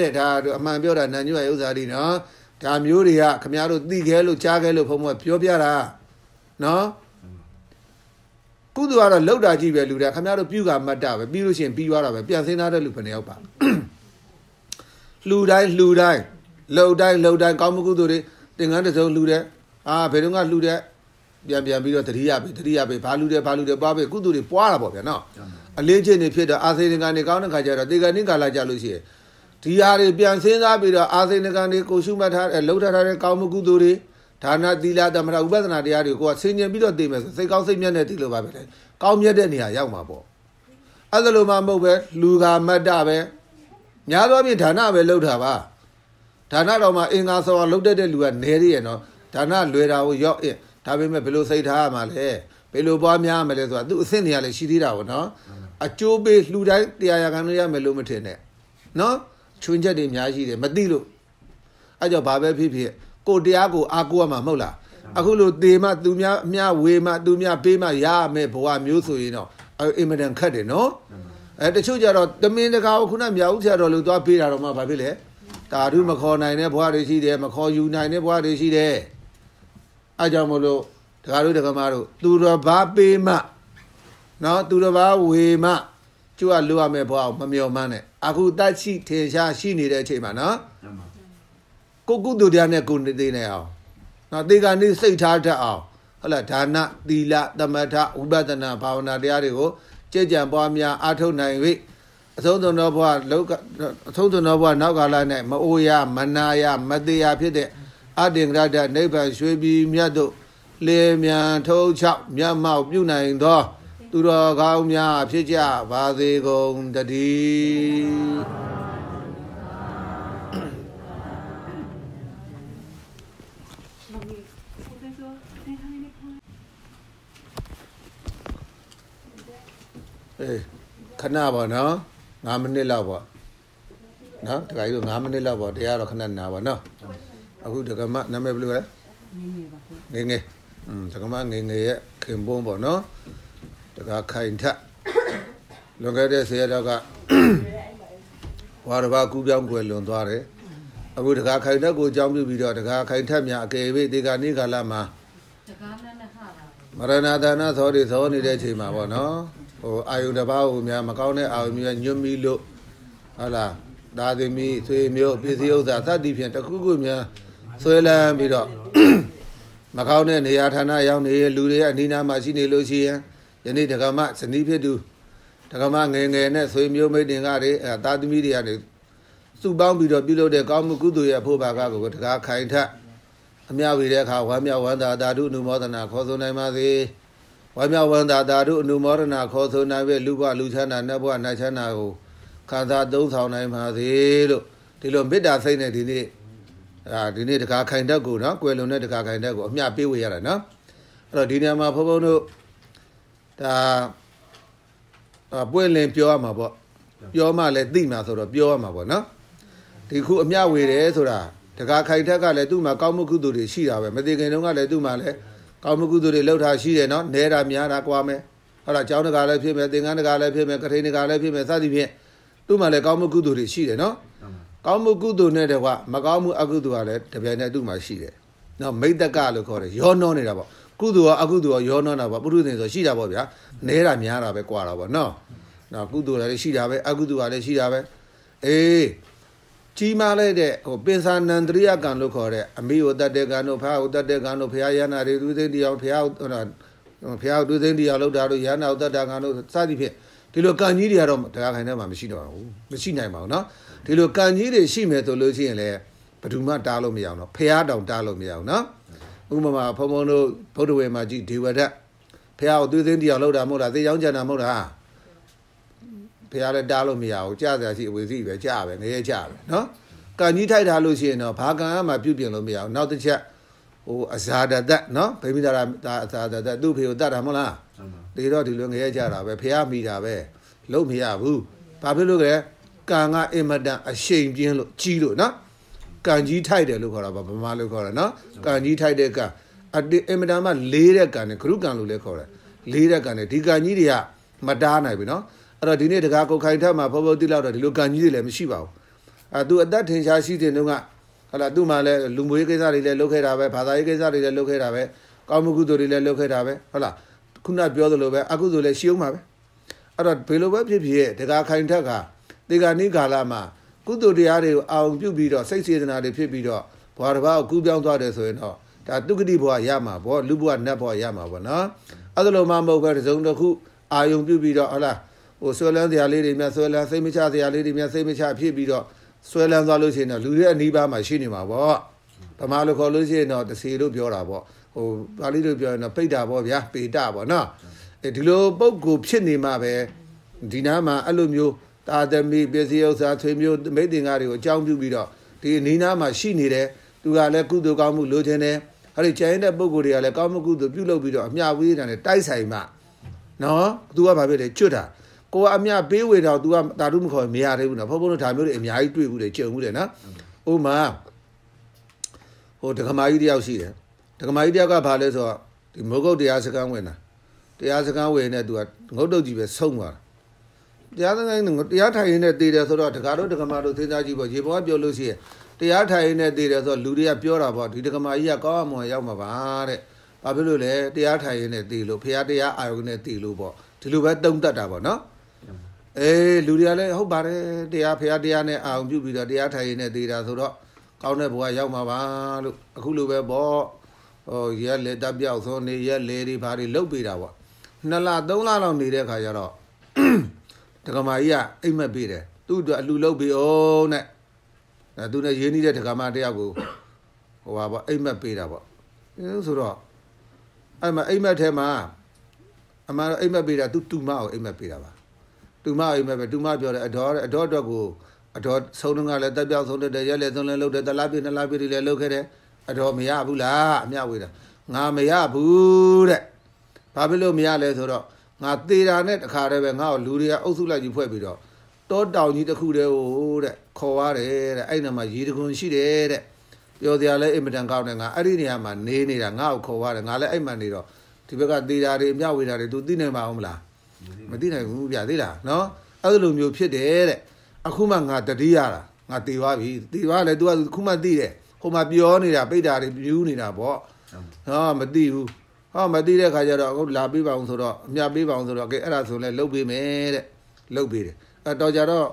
တဲ့ဒါတို့အမှန်ပြောတာနန်ညွတ်ရဥစ္စာဒီနော်ဒါမျိုးတွေကခမရတို့သိခဲလို့ကြားခဲလို့ဘုံဘပြောပြတာနော်ကုသိုလ်ကတော့လောက်တာကြည့်ပဲလူတွေကခမရတို့ပြုကမတ်တာပဲပြီးလို့ရှိရင်ပြီးသွားတာပဲပြန်စင်းသားတဲ့လူဘယ်နှယောက်ပါ လှူတိုင်းလှူတိုင်းလှုပ်တိုင်းလှုပ်တိုင်းကောင်းမှုကုသိုလ်တွေသင်္ကန်းတစ်စုံလှူတဲ့အာဘယ်တော့ကလှူတဲ့ပြန်ပြန်ပြီးတော့တတိယပဲတတိယပဲဘာလှူတယ်ဘာလှူတယ်ပွားပဲကုသိုလ်တွေပွားတာပေါ့ဗျာနော်အလေးချင်းနေဖြစ်တော့အာစေတကနေကောင်းတဲ့ခါကျတော့တေကနိကာလာကြလို့ရှိရင်ဒီဟာတွေပြန်စင်းစားပြီးတော့အာစေတကနေကိုရှုမှတ်ထားလှုပ်ထားတဲ့ကောင်းမှုကုသိုလ်တွေဒါနသီလသမထဥပဒနာတရားတွေကိုကဆင်ញင်ပြီးတော့သိမယ်ဆိုစိတ်ကောင်းစိတ်မြတ်နဲ့သိလို့ပါပဲလေကောင်းမြတ်တဲ့နေရာရောက်မှာပေါ့အဲ့ဒါလိုမှမဟုတ်ပဲလူကမတ်တပဲ များသောအားဖြင့်ဒါနပဲလှုပ်တာပါဒါနတော်မှာအင်္ဂါဆောလှုပ်တတ်တဲ့လူကနေရရဲ့နော်ဒါနလွယ်တာကိုရောက်ရင်ဒါပေမဲ့ဘယ်လိုစိတ်ထားရမှာလဲဘယ်လိုပွားများမလဲဆိုတာသူအဆင့်နေရာလည်းရှိသေးတာပေါ့နော်အကျိုးပေးလှူတိုင်းတရားရခံလို့ရမယ်လို့မထင်နဲ့နော်ချွင်းချက်တွေအများကြီးတယ်မသိလို့အဲ့ကြောင့်ဘာပဲဖြစ်ဖြစ်ကိုတရားကိုအားကိုးရမှာမဟုတ်လားအခုလိုတေမသူများအများဝေမသူများပေးမရမယ်ဘဝမျိုးဆိုရင်တော့အင်မတန်ခက်တယ်နော် အဲတချို့ကြတော့တမင်တကာကိုခုနမြောက်ဦးဆရာတော်လူသွားပေးတာတော့မှဘာဖြစ်လဲတာဓုမခေါ်နိုင်တဲ့ဘဝတွေရှိတယ်မခေါ်ယူနိုင်တဲ့ဘဝတွေရှိတယ်အဲကြောင့်မလို့တကားတို့တကမာတို့သူတော်ဘာပေးမှနော်သူတော်ဘာဝေမှကျွတ်လွတ်ရမယ်ဘဝကိုမမျော်မှန်းနဲ့အခုတတ်ရှိထေရှားရှိနေတဲ့အချိန်မှာနော်ကိုကုသိုလ်တရားနဲ့ကိုနေသေးနေအောင်နော်တေကာနိစိတ်ထားတတ်အောင်ဟုတ်လားဒါနသီလသမထဥပဒနာဘာဝနာတရားတွေကို ကြည်ကြံပွားများအားထုတ်နိုင်၍အဆုံးစုံသောဘဝလောကအဆုံးစုံသောဘဝနောက်ကာလ၌မအိုရမနာရမသေးရဖြစ်တဲ့အတ္တင်္ဂရတနိဗ္ဗာန်ရွှေပြည်မြတ်တို့လေမြန်ထုံးချောက်မြတ်မောက်ပြုနိုင်သော သူတော်ကောင်းများဖြစ်ကြပါစေကုန်တည်း အေးခဏပါနော်9မိနစ်လောက်ပေါ့နော်တခါကြီးတော့9မိနစ်လောက်ပေါ့တရားတော့ခဏနာပါနော်အခုဒကမနာမည်ဘယ်လိုလဲနင်းနေပါခင်ငယ်ငယ်อืมဒကမငယ်ငယ်ရဲ့ခင်ပွန်းပေါ့နော်တခါခိုင်ထက်လွန်ခဲ့တဲ့ဆရာတော်ကဝါရဘာကူပြောင်းကွယ်လွန်သွားတယ်အခုတခါခိုင်ထက်ကိုအကြောင်းပြုပြီးတော့တခါခိုင်ထက်များအကယ်၍ဒီကနေ့ကာလမှာတကားနဲ့နဲ့ဟာတာမရဏဒါနသောတွေသောနေတဲ့အချိန်မှာပေါ့နော် ဟိုအာယုန်တစ်ပါးကိုများမကောင်းတဲ့အာယုန်များညွတ်မိလို့ဟုတ်လားဒါသမီးဆွေမျိုးပစ္စည်းဥစ္စာသတ္တိဖြင့်တစ်ခုခုများဆွဲလန်းပြီးတော့မကောင်းတဲ့နေရာဌာနရောက်နေတဲ့လူတွေရဲ့အနိနာမှာရှိနေလို့ရှိရင်ယနေ့ဒကမဇနီးဖြစ်သူဒကမငယ်ငယ်နဲ့ဆွေမျိုးမိတ်တင်ကတွေအဲတာသမီးတွေကနေစုပေါင်းပြီးတော့ပြုလုပ်တဲ့ကောင်းမှုကုသိုလ်ရဲ့အဖို့ဘာကကိုတကားခိုင်ထက်အမြဝေတဲ့အခါဝမ်းမြောက်ဝမ်းသာဓာတုအနုမောဒနာခေါ်ဆိုနိုင်ပါစေ ဝမ်းမြောက်ဝမ်းသာဓာတုအနုမောဒနာခေါ်ဆိုနိုင်ပြီလူဘဝလူချမ်းသာနတ်ဘဝနတ်ချမ်းသာကိုခံစားသုံးဆောင်နိုင်ပါစေလို့ဒီလိုမေတ္တာစိတ်နဲ့ဒီနေ့အာဒီနေ့တကားခိုင်တက်ကိုနော်ကွယ်လွန်တဲ့တကားခိုင်တက်ကိုအမျှပေးဝေရတာနော်အဲ့တော့ဒီနေရာမှာဘုန်းဘုန်းတို့ဒါအာပွင့်လင်ပြောရမှာပေါ့ပြောမှလည်းသိမှာဆိုတော့ပြောရမှာပေါ့နော်ဒီခုအမျှဝေတယ်ဆိုတာတကားခိုင်ထက်ကလည်းသူ့မှာကောင်းမှုကုသိုလ်တွေရှိတာပဲမသိခင်တုန်းကလည်းသူ့မှာလည်း ကောင်းမှုကုသိုလ်တွေလှုပ်ထားရှိတယ်နော်နဲတာများတာကွာမယ်ဟုတ်လားကျောင်းတကာလည်းဖြစ်မယ်သင်္ကန်းတကာလည်းဖြစ်မယ်ကထိန်တကာလည်းဖြစ်မယ်စသည်ဖြင့်သူ့မှာလည်းကောင်းမှုကုသိုလ်တွေရှိတယ်နော်ကောင်းမှုကုသိုလ်နဲ့တကွမကောင်းမှုအကုသိုလ်ကလည်းတပြိုင်တည်းသူ့မှာရှိတယ်။နော်မိတ္တကလို့ခေါ်တယ်ရောနှောနေတာပေါ့။ကုသိုလ်ရောအကုသိုလ်ရောရောနှောတာပေါ့ပုရုသင်ဆိုရှိတာပေါ့ဗျာ။နဲတာများတာပဲကွာတာပေါ့နော်။နော်ကုသိုလ်လည်းရှိတာပဲအကုသိုလ်ကလည်းရှိတာပဲ။အေး ကြီးမားလိုက်တဲ့ဟိုပင်စာနန္တရိယကံလို့ခေါ်တဲ့အမိဝတ္တတေကံတို့ဖာဝတ္တတေကံတို့ဖရာယနာတွေသူသိတရားဖရာဟိုဖရာသူသိတရားလောက်တာတို့ယနာဝတ္တတကံတို့စသည်ဖြင့်ဒီလိုကံကြီးတွေကတော့တရားခိုင်ထဲမှာမရှိတော့ဘူး။မရှိနိုင်ပါဘူးနော်။ဒီလိုကံကြီးတွေရှိမယ်ဆိုလို့ရှိရင်လည်းဘယ်သူမှတားလို့မရအောင်နော်ဖះတောင်တားလို့မရအောင်နော်ဥပမာဖုံဖုံတို့ဗုဒ္ဓဝေမှာကြည့်ဒေဝဒတ်ဖះကိုသွေးသိန်းတရားလောက်တာမဟုတ်လားသေချောင်းကြံတာမဟုတ်လား ဖះလည်းတားလို့မရဘူးကြာစရာရှိအဝေစီပဲကြာပဲငရဲကြာပဲနော်ကံကြီးထိုက်ထားလို့ရှိရင်တော့ဘာကံကမှပြုတ်ပြင်လို့မရဘူးနောက်တစ်ချက်ဟိုအဇာဒတနော်ဗိမိတာရာဒါအဇာဒတသူ့ဖေကိုတတ်တာမဟုတ်လားဒီတော့ဒီလိုငရဲကြာတာပဲဖះမိတာပဲလုံးမရဘူးဘာဖြစ်လို့လဲကံကအင်မတန်အရှိန်ပြင်းလို့ကြီးလို့နော်ကံကြီးထိုက်တယ်လို့ခေါ်တာပါဗမာလို့ခေါ်တယ်နော်ကံကြီးထိုက်တဲ့ကံအတိအင်မတန်မှလေးတဲ့ကံနဲ့ဂရုကံလို့လည်းခေါ်တယ်လေးတဲ့ကံနဲ့ဒီကံကြီးတွေကမတားနိုင်ဘူးနော် အဲ့တော့ဒီနေ့တကားကိုခိုင်ထက်မှာဘောဘောတိလောက်တော့ဒီလိုကံကြီးတွေလည်းမရှိပါဘူးအဲသူအသက်ထင်ရှားရှိတဲ့နှုန်းကဟလာသူ့မှာလည်းလူမျိုးရေးကိစ္စတွေလည်းလုပ်ခဲ့တာပဲဘာသာရေးကိစ္စတွေလည်းလုပ်ခဲ့တာပဲကောင်းမှုကုသိုလ်တွေလည်းလုပ်ခဲ့တာပဲဟုတ်လားခုနပြောသလိုပဲအကုသိုလ်လည်းရှိအောင်ပါပဲအဲ့တော့ဘယ်လိုပဲဖြစ်ဖြစ်တကားခိုင်ထက်ကဒီကနေ့ကာလမှာကုသိုလ်တရားတွေကိုအောင်ပြုပြီးတော့စိတ်စေတနာတွေဖြစ်ပြီးတော့ဘဝတစ်ပါးကိုကူးပြောင်းသွားတယ်ဆိုရင်တော့ဒါတုဂတိဘဝရမှာပေါ့လူဘဝနတ်ဘဝရမှာပေါ့နော်အဲ့ဒါလိုမှမဟုတ်ပဲတစ်စုံတစ်ခုအာယုံပြုပြီးတော့ဟုတ်လား ဟိုဆွဲလန်းစရာလေးတွေများဆွဲလန်းစိတ်မချစရာလေးတွေများစိတ်မချဖြစ်ပြီးတော့ဆွဲလန်းသွားလို့ရှိရင်တော့လူတွေအနီးပါးမှာရှိနေမှာပေါ့ဗမာလိုခေါ်လို့ရှိရင်တော့တစီလို့ပြောတာပေါ့ဟိုပါဠိလိုပြောရင်တော့ပိတ်တာပေါ့ဗျာပေတပေါ့နော်အဲဒီလိုပုံကိုဖြစ်နေမှာပဲဒီနားမှာအဲ့လိုမျိုးတာသမီပစ္စည်းဥစ္စာဆွေမျိုးမိတ်တင်ကားတွေကိုအကြောင်းပြုပြီးတော့ဒီနီးနားမှာရှိနေတယ်သူကလည်းကုသိုလ်ကောင်းမှုလိုချင်တယ်အဲ့ဒီကျန်တဲ့ပုံကိုယ်တွေကလည်းကောင်းမှုကုသိုလ်ပြုလုပ်ပြီးတော့အမျှဝေးတာနဲ့တိုက်ဆိုင်မှနော်သူကဘာဖြစ်လဲကျွတ်တာ ကိုကအမြပေးဝေတော့ तू ကတာတုမခေါ်မရသေးဘူးနော်ဘုန်းဘုန်းတို့ဒါမျိုးတွေအများကြီးတွေ့ဘူးလေကြုံဘူးလေနော်ဥမာဟိုဒကမာကြီးတယောက်ရှိတယ်ဒကမာကြီးတယောက်ကဘာလဲဆိုတော့ဒီမိုးကုတ်တရားစခန်းဝင်တာတရားစခန်းဝင်နေ तू ကငုတ်တုတ်ကြီးပဲဆုံးသွားတာတရားစခန်းတရားထိုင်ရင်းနဲ့တည်တယ်ဆိုတော့ဒကာတို့ဒကမာတို့သိသားကြီးပေါ့ရေပေါ်ကပြောလို့ရှိရင်တရားထိုင်ရင်းနဲ့တည်တယ်ဆိုတော့လူတွေကပြောတာပေါ့ဒီဒကမာကြီးကကောင်းအောင်ရောက်မှာပါတဲ့ဘာဖြစ်လို့လဲတရားထိုင်ရင်းနဲ့တည်လို့ဖရာတရားအာယုန်နဲ့တည်လို့ပေါ့ဒီလိုပဲတုံးတက်တာပေါ့နော် အေးလူတွေကလည်းဟုတ်ပါတယ်တရားဖရာတရားနဲ့အာရုံပြုပြီးတော့တရားထိုင်ရင်းနဲ့သေးတာဆိုတော့ကောင်းတဲ့ဘဝရောက်မှာပါလို့အခုလိုပဲပေါ့ဟိုရက်လေတက်ပြောက်ဆိုနေရက်လေတွေဘာတွေလုတ်ပေးတာပေါ့နှစ်လသုံးလလောက်နေတဲ့ခါကျတော့ဒကမာကြီးကအိမ်မက်ပေးတယ်သူ့အတွက်အလူလုတ်ပေးအောင်တဲ့အဲသူနဲ့ရင်းနှီးတဲ့ဒကမာတယောက်ကိုဟိုပါပေါ့အိမ်မက်ပေးတာပေါ့အဲဆိုတော့အဲ့မှာအိမ်မက်ထဲမှာအမှန်အိမ်မက်ပေးတာသူတူမကိုအိမ်မက်ပေးတာပါ တူမအိမ်မက်ပဲတူမပြောတယ်အတော်အတော်အတွက်ကိုအတော်ဆုံးတော့ကလည်းတက်ပြောက်ဆုံးတဲ့ရက်လည်းဆုံးလည်းလုပ်တယ်တလားပြည့်နှစ်လားပြည့်တွေလည်းလုပ်ခဲ့တယ်အတော်မရဘူးလားအမြဝေးတာငါမရဘူးတဲ့ဘာဖြစ်လို့မရလဲဆိုတော့ငါသေးတာနဲ့တခါတည်းပဲငါ့ကိုလူတွေကအုပ်စုလိုက်ကြီးဖွဲ့ပြီးတော့တောတောင်ကြီးတစ်ခုတည်းဟိုတဲ့ခေါ်ရတယ်တဲ့အဲ့နာမှာရေတခွန်ရှိတယ်တဲ့ပြောစရာလဲအင်မတန်ကောင်းတယ်ငါအဲ့ဒီနေရာမှာနေနေတာငါ့ကိုခေါ်ရတယ်ငါလည်းအဲ့မှနေတော့ဒီဘက်ကသေးတာတွေအမြဝေးတာတွေ तू သိနိုင်ပါအောင်မလား မသိနိုင်ဘူးဗျာသိလားနော်အဲ့လိုမျိုးဖြစ်တယ်တဲ့အခုမှငါတတိရတာငါတည်သွားပြီတည်သွားလဲ तू ကခုမှသိတယ်ဟိုမှာပြောနေတာပိတ်တာတွေပြူးနေတာပေါ့ဟောမသိဘူးဟောမသိတဲ့ခါကျတော့အခုလာပေးပါအောင်ဆိုတော့အမြပေးပါအောင်ဆိုတော့ကဲအဲ့ဒါဆိုလဲလုတ်ပေးမယ်တဲ့လုတ်ပေးတယ်အဲ့တော့ကြတော့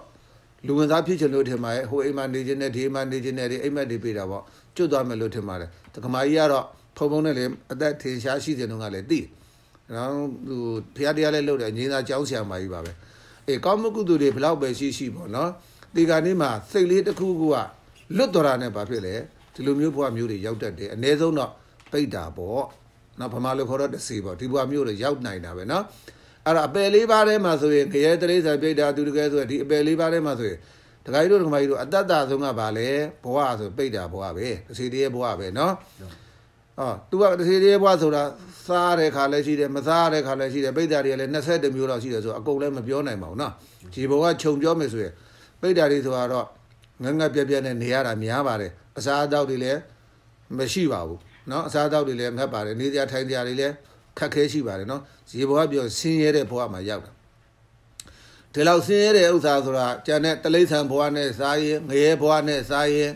လူဝင်စားဖြစ်ချင်လို့ထင်ပါရဲ့ဟိုအိမ်မှာနေခြင်းနဲ့ဒီအိမ်မှာနေခြင်းနဲ့ဒီအိမ်မက်တွေပေးတာပေါ့ကျွတ်သွားမယ်လို့ထင်ပါတယ်တက္ကမကြီးကတော့ဖုံဖုံနဲ့လေအသက်ထင်ရှားရှိတဲ့နှုန်းကလည်းသိတယ် နော်ဟိုဖះတရားလည်းလုပ်တယ်ငင်းသားကြောင်းဆရာမကြီးပါပဲအေးကောင်းမှုကုသိုလ်တွေဘလောက်ပဲရှိရှိပေါ့နော်ဒီကနေ့မှာစိတ်လေးတစ်ခုခုကလွတ်တော်တာနဲ့ဘာဖြစ်လဲဒီလိုမျိုးဘဝမျိုးတွေရောက်တတ်တယ်အ ਨੇ ဆုံးတော့ပိတ်တာပေါ့နော်ဗမာလိုခေါ်တော့တစီပေါ့ဒီဘဝမျိုးတွေရောက်နိုင်တာပဲနော်အဲ့ဒါအပယ်လေးပါးထဲမှာဆိုရင်ခရဲတရိစ္ဆာန်ပြိတ္တာသူတကယ်ဆိုရင်ဒီအပယ်လေးပါးထဲမှာဆိုရင်တခါကြီးတို့တခါကြီးတို့အတ္တတဆုံးကဘာလဲဘဝဆိုပိတ်တာဘဝပဲတစီတည်းဘဝပဲနော် အာသူကတစီလေးဘွားဆိုတာစားတဲ့ခါလည်းရှိတယ်မစားတဲ့ခါလည်းရှိတယ်ပိဋ္ဌာတွေကလည်း20မျိုးလောက်ရှိတယ်ဆိုတော့အကုန်လည်းမပြောနိုင်ပါဘူးနော်ဒီဘုံကခြုံပြောမယ်ဆိုရင်ပိဋ္ဌာတွေဆိုတာတော့ငငက်ပြက်ပြက်နဲ့နေရတာများပါတယ်အစားအသောက်တွေလည်းမရှိပါဘူးနော်အစားအသောက်တွေလည်းငတ်ပါတယ်နေကြထိုင်ကြတွေလည်းခက်ခဲရှိပါတယ်နော်ဒီဘုံကပြောဆင်းရဲတဲ့ဘုံမှာရောက်တာဒီလောက်ဆင်းရဲတဲ့ဥစ္စာဆိုတာကျန်တဲ့တလိษံဘုံနဲ့စားရင်ငရဲဘုံနဲ့စားရင်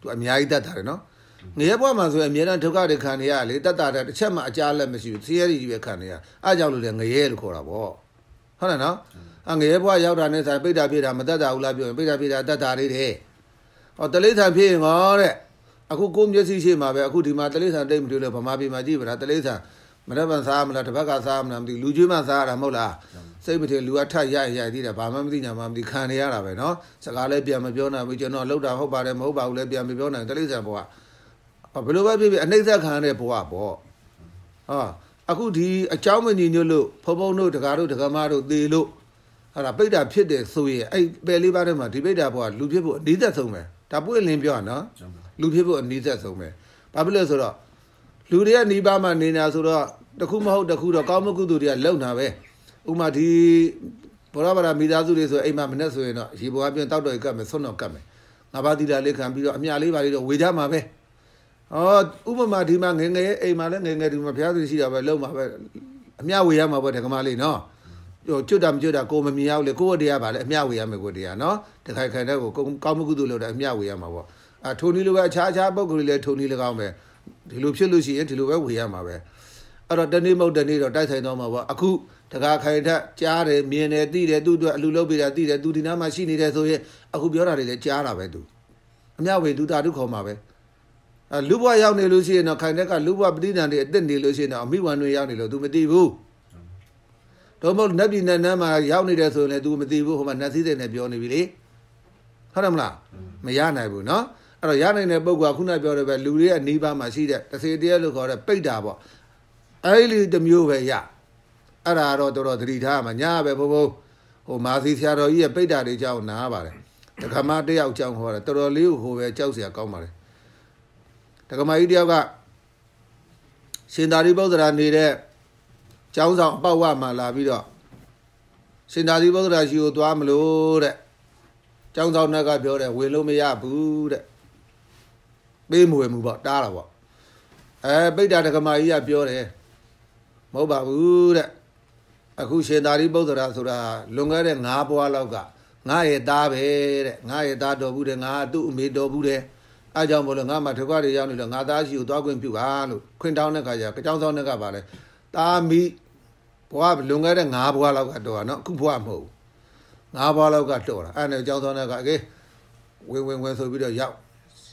သူအများကြီးတတ်တာတယ်နော် ငရဲဘဝမှာဆိုရင်အများအားဒုက္ခတွေခံနေရလေတတ်တာတဲ့တစ်ချက်မှအကြားလက်မရှိဘူးဆင်းရဲကြီးပဲခံနေရအားကြောင့်လို့လေငရဲလို့ခေါ်တာပေါ့ဟုတ်တယ်နော်အငရဲဘဝရောက်တာနဲ့ဆိုင်ပိဋ္ဌာပြေတာမတတ်တာဘူးလားပြောရင်ပိဋ္ဌာပြေတာတတ်တာလေးတဲ့ဟောတလိษံဖြစ်ရင်ဟောတဲ့အခုကိုမျက်စိရှိမှာပဲအခုဒီမှာတလိษံတိတ်မတွေ့လို့ဗမာပြည်မှာကြည့်ပါလားတလိษံမရပန်စားမလားတစ်ဘက်ကစားမလားမသိလူကျွေးမှစားရတာမဟုတ်လားစိတ်မထင်လူကထက်ရရသေးတယ်ဘာမှမသိညာမှမသိခံနေရတာပဲเนาะစကားလည်းပြန်မပြောနိုင်ဘူးကျွန်တော်လှုပ်တာဟုတ်ပါတယ်မဟုတ်ပါဘူးလည်းပြန်မပြောနိုင်တလိษံဘဝ ဘယ်လိုပဲဖြစ်ဖြစ်အနှိမ့်သက်ခံရတဲ့ဘဝပေါ့ဟာအခုဒီအเจ้าမညီညွတ်လို့ဖုံဖုံတို့တကားတို့တကမတို့သေလို့ အဲ့ဒါပိတ်တာဖြစ်တယ်ဆိုရင်အဲ့ပယ်လေးပါးထဲမှာဒီပိတ်တာဘောကလူဖြစ်ဖို့အနည်းသက်ဆုံးပဲဒါပွင့်လင်းပြောရနော်လူဖြစ်ဖို့အနည်းသက်ဆုံးပဲဘာဖြစ်လဲဆိုတော့လူတွေကနီးပါးမှနေနေတာဆိုတော့တစ်ခုမဟုတ်တစ်ခုတော့ကောင်းမှုကုသိုလ်တွေကလုံတာပဲဥမာဒီဘောရဗရာမိသားစုတွေဆိုအိမ်မှာမနဲ့ဆိုရင်တော့ရေဘောကပြန်တောက်တော့ကတ်မယ်ဆွတ်တော့ကတ်မယ်ငါးပါးသီတာလေးခံပြီးတော့အမြလေးပါလေးတော့ဝေကြမှာပဲ ဩဥပမာဒီမှာငယ်ငယ်အိမ်မှာလည်းငယ်ငယ်ဒီမှာဘုရားသူရှိတာပဲလုံမှာပဲအမြဝေရမှာပေါ့တက္ကမလေးနော်ဟိုကျွတ်တာမကျွတ်တာကိုမမြင်ရဘူးလေကိုယ့်ဝတရားပါလေအမျှဝေရမယ်ကိုယ်တရားနော်တခိုင်ခိုင်တဲ့ကိုကောင်းမှုကုသိုလ်လုပ်တာအမျှဝေရမှာပေါ့အာထိုနည်းလိုပဲအခြားအခြားပုဂ္ဂိုလ်တွေလည်းထိုနည်း၎င်းပဲဒီလိုဖြစ်လို့ရှိရင်ဒီလိုပဲဝေရမှာပဲအဲ့တော့တနေ့မဟုတ်တနေ့တော့တိုက်ဆိုင်တော့မှာပေါ့အခုတကားခိုင်ထက်ကြားတယ်မြင်တယ်သိတယ်သူ့အတွက်အလူလုပ်ပေးတာသိတယ်သူဒီနားမှာရှိနေတယ်ဆိုရင်အခုပြောတာတွေလည်းကြားတာပဲသူအမျှဝေသူတာတုခေါ်မှာပဲအဲ လူဘဝရောက်နေလို့ရှိရင်တော့ခိုင်တက်ကလူဘဝပဋိသန္ဓေအသက်နေလို့ရှိရင်တော့အမိဝန်တွေရောက်နေလို့ तू မသိဘူး တော့မဟုတ်နတ်ပြည်နဲ့နတ်မှာရောက်နေတယ်ဆိုရင်လည်း तू မသိဘူးဟိုမှာနတ်စည်းတဲ့နဲ့ပြောနေပြီလေဟုတ်တယ်မလားမရနိုင်ဘူးเนาะအဲ့တော့ရနိုင်တဲ့ပုဂ္ဂိုလ်ကခုနပြောတယ်ပဲလူတွေရဲ့နီးပါးမှာရှိတဲ့တစ်စေတည်းလို့ခေါ်တဲ့ပိတ်တာပေါ့အဲ့ဒီတစ်မျိုးပဲရအဲ့ဒါတော့တော်တော်သတိထားမှာညာပဲဘုံဘုံဟိုမာစီဆရာတော်ကြီးရဲ့ပိတ်တာတွေကြောင်းနားပါတယ်ဒကမတယောက်ကြောင်းခေါ်တယ်တော်တော်လေးကိုဟိုပဲကြောက်เสียကောင်းပါတယ် ဒကမကြီးတယောက်ကရှင်သာရိပုတ္တရာနေတဲ့ကျောင်းဆောင်အပေါက်ဝမှာလာပြီးတော့ရှင်သာရိပုတ္တရာရှိကိုသွားမလို့တဲ့ကျောင်းဆောင်ကပြောတယ်ဝင်လို့မရဘူးတဲ့ပေးမွေမှုပေါ့တားတာပေါ့အဲပိဋ္ဌာဒကမာကြီးကပြောတယ်မဟုတ်ပါဘူးတဲ့အခုရှင်သာရိပုတ္တရာဆိုတာလွန်ခဲ့တဲ့၅ဘွားလောက်ကငါရဲ့သားပဲတဲ့ငါရဲ့သားတော်ဘူးတဲ့ငါသူ့အမေတော်ဘူးတဲ့ အဲကြောင့်မလို့ငါမှတကွတွေရောက်နေတော့ငါသားရှိကိုသွားခွင့်ပြုပါလို့ခွင့်တောင်းတဲ့ခါကျကြောင်းဆောင်တဲ့ကပါလဲသားမိဘွားလွန်ခဲ့တဲ့၅ဘွားလောက်ကတော့နော်အခုဘွားမဟုတ်ဘူး၅ဘွားလောက်ကတော့တာအဲ့နဲ့ကြောင်းဆောင်တဲ့ကအေးဝင်ဝင်ဝင်ဆိုပြီးတော့ရောက်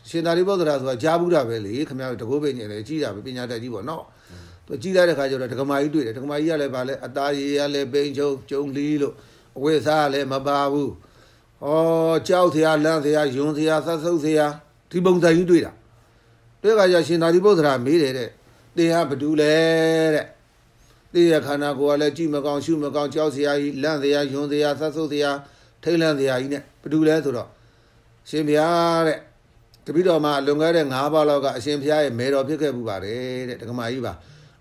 ရှင်သာရိပုတ္တရာဆိုတာကြားဘူးတာပဲလေခင်ဗျားတို့တကုတ်ပိညင်လေကြီးတာပဲပညာတတ်ကြီးပေါ့နော်သူကြီးလိုက်တဲ့ခါကျတော့ဒကမာကြီးတွေ့တယ်ဒကမာကြီးကလည်းဗာလဲအသားရည်ရလဲပိန်ချုံကျုံလီလို့အဝိစားကလည်းမပါဘူးဩကြောက်စရာလန့်စရာယွန်းစရာဆက်ဆုပ်စရာ ဒီပုံစံကြီးတွေ့တာတွေ့ခါကျရှင်သာရိပုတ္တရာမေးတယ်တဲ့တင်ဟာဘဒူလဲတဲ့သိရခန္ဓာကိုယ်ကလည်းကြည့်မကောင်းရှုမကောင်းကြောက်စရာကြီးလန့်စရာယွန်းစရာဆက်ဆုပ်စရာထိတ်လန့်စရာကြီးနဲ့ဘဒူလဲဆိုတော့ရှင်ဗျာတဲ့တပိတော်မှာလွန်ခဲ့တဲ့၅ပါးလောက်ကအရှင်ဘုရားရဲ့မေတော်ဖြစ်ခဲ့မှုပါတယ်တဲ့ဒကမာကြီးပါ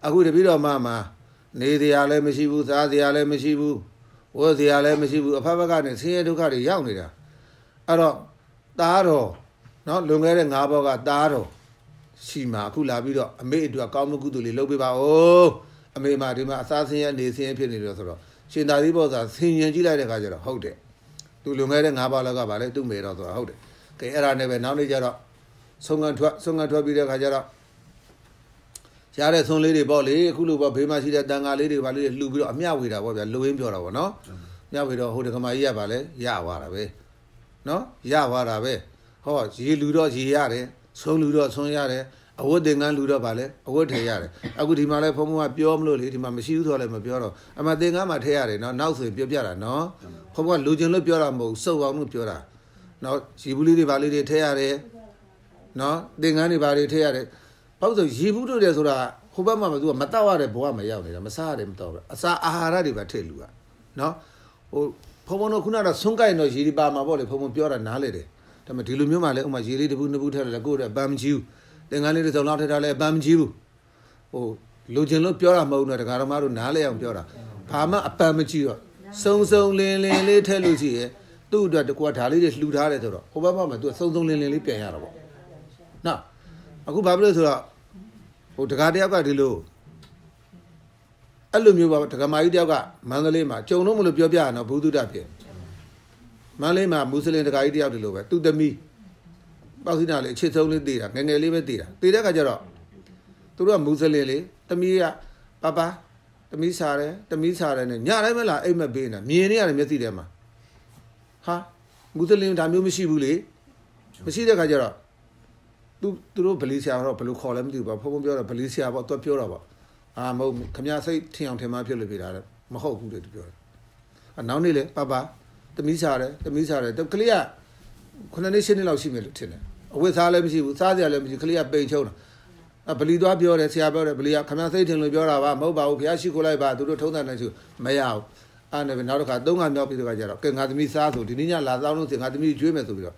အခုတပိတော်မှာမှာနေတရားလည်းမရှိဘူးစားတရားလည်းမရှိဘူးဝတ်တရားလည်းမရှိဘူးအဖက်ဘက်ကနေဆင်းရဲဒုက္ခတွေရောက်နေတာအဲ့တော့သားတော် နော်လွန်ခဲ့တဲ့၅ဘောကသားတော်ရှိမှာအခုလာပြီးတော့အမေအတွက်ကောင်းမှုကုသိုလ်လေးလုပ်ပေးပါဦးအမေမှာဒီမှာအစားဆင်းရဲနေဆင်းရဲဖြစ်နေတယ်ဆိုတော့ရှင်သာရိပုတ္တရာဆင်ញင်ကြည့်လိုက်တဲ့အခါကျတော့ဟုတ်တယ်သူလွန်ခဲ့တဲ့၅ဘောလောက်ကဗာလဲသူ့မေတော်ဆိုတာဟုတ်တယ်ကဲအဲ့ဒါနဲ့ပဲနောက်နေ့ကျတော့ဆုံးကန်ထွက်ဆုံးကန်ထွက်ပြီးတဲ့အခါကျတော့ရတဲ့ဆုံးလေးတွေပေါ့လေအခုလိုပေါ့ဘေးမှာရှိတဲ့တန်ဃာလေးတွေဗာလေးတွေလှူပြီးတော့အမျှဝေတာပေါ့ဗျာလူရင်းပြောတာပေါ့နော်မျှဝေတော့ဟိုတက္ကမကြီးကဗာလဲရသွားတာပဲနော်ရသွားတာပဲ ဟောရေလူတော့ရေရတယ်ဆုံးလူတော့ဆုံးရတယ်အဝတ်တင်ကန်းလူတော့ဗာလဲအဝတ်ထည့်ရတယ်အခုဒီမှာလဲဘုံဘုံကပြောမလို့လေဒီမှာမရှိဘူးဆိုတော့လည်းမပြောတော့အမှသင်္ကန်းမှာထည့်ရတယ်နော်နောက်ဆိုရင်ပြောပြတာနော်ဘုံဘုံကလူချင်းလို့ပြောတာမဟုတ်စုပ်အောင်လို့ပြောတာနော်ရီဘူးလေးတွေဗာလေးတွေထည့်ရတယ်နော်သင်္ကန်းတွေဗာတွေထည့်ရတယ်ဘာလို့ဆိုရီဘူးတို့တယ်ဆိုတာဟိုဘက်မှာမသူကမတောက်ရတဲ့ဘဝမရောက်နေတာမစားရတယ်မတောက်ဘူးအစာအာဟာရတွေပါထည့်လူကနော်ဟိုဘုံဘုံတို့ခုနကဆုံးကိုက်တော့ရီဒီပါမှာပေါ့လေဘုံဘုံပြောတာနားလေတယ် ဒါပေမဲ့ဒီလိုမျိုးမှလည်းဥမာရေလေးတစ်ဘူးနှစ်ဘူးထည့်တယ်ကိုယ့်ရဲ့ပန်းမကြီးဘူးသင်္ကန်းလေးတစ်စုံလောက်ထည့်ထားလဲပန်းမကြီးဘူးဟိုလိုချင်လို့ပြောတာမဟုတ်တော့ဒကာတော်မတို့နားလဲအောင်ပြောတာဘာမှအပန်းမကြီးတော့စုံစုံလင်းလင်းလေးထည့်လို့ရှိရဲ့သူ့အတွက်တကွာဓာလေးတွေလှူထားတယ်ဆိုတော့ဟိုဘက်မှာသူကစုံစုံလင်းလင်းလေးပြန်ရတာပေါ့နော်အခုဘာဖြစ်လို့ဆိုတော့ဟိုဒကာတယောက်ကဒီလိုအဲ့လိုမျိုးပါဒကာမကြီးတယောက်ကမန္တလေးမှာကြုံလို့မလို့ပြောပြရတော့ဘုသူတဖြစ် မန္တလေးမှာမွတ်စလင်ဒကာကြီးတယောက်ဒီလိုပဲသူသမီးပေါက်စီနာလေးအချစ်ဆုံးလေးတည်တာငငယ်လေးပဲတည်တာတည်တဲ့ခါကျတော့သူတို့ကမွတ်စလင်လေးသမီးကပပသမီးစားတယ်သမီးစားတယ်နဲ့ညတိုင်းမလားအိမ်မက်ပေးနေတာမြင်နေရတယ်မျက်စိထဲမှာဟာမွတ်စလင်ဒါမျိုးမရှိဘူးလေမရှိတဲ့ခါကျတော့သူသူတို့ဗလီဆရာတော့ဘယ်လိုခေါ်လဲမသိဘူးပေါ့ဖုန်းဖုန်းပြောတော့ဗလီဆရာပေါ့သူပြောတော့ပေါ့အာမဟုတ်ခမရစိတ်ထင်အောင်ထင်မှဖြစ်လို့ပြတာတဲ့မဟုတ်ဘူးတဲ့သူပြောတယ်အနောက်နေ့လေပပ သမီးစားတယ်သမီးစားတယ်ကလေးကခုနှစ်နှစ်ရှစ်နှစ်လောက်ရှိမယ်လို့ထင်တယ်အဝတ်စားလည်းမရှိဘူးစားစရာလည်းမရှိကလေးကပိန်ချုံတာအဗလီသွားပြောတယ်ဆရာပြောတယ်ဗလီကခမရစိတ်ထင်လို့ပြောတာပါမဟုတ်ပါဘူးဘုရားရှိခိုးလိုက်ပါသူတို့ထုံးတယ်နေရှိမရဘူးအဲ့နဲ့ပဲနောက်တစ်ခါသုံးခါမြောက်ပြီးတော့ကြတော့ကဲငါသမီးစားဆိုဒီနေ့ညလာသောင်းလို့ဆိုငါသမီးကျွေးမယ်ဆိုပြီးတော့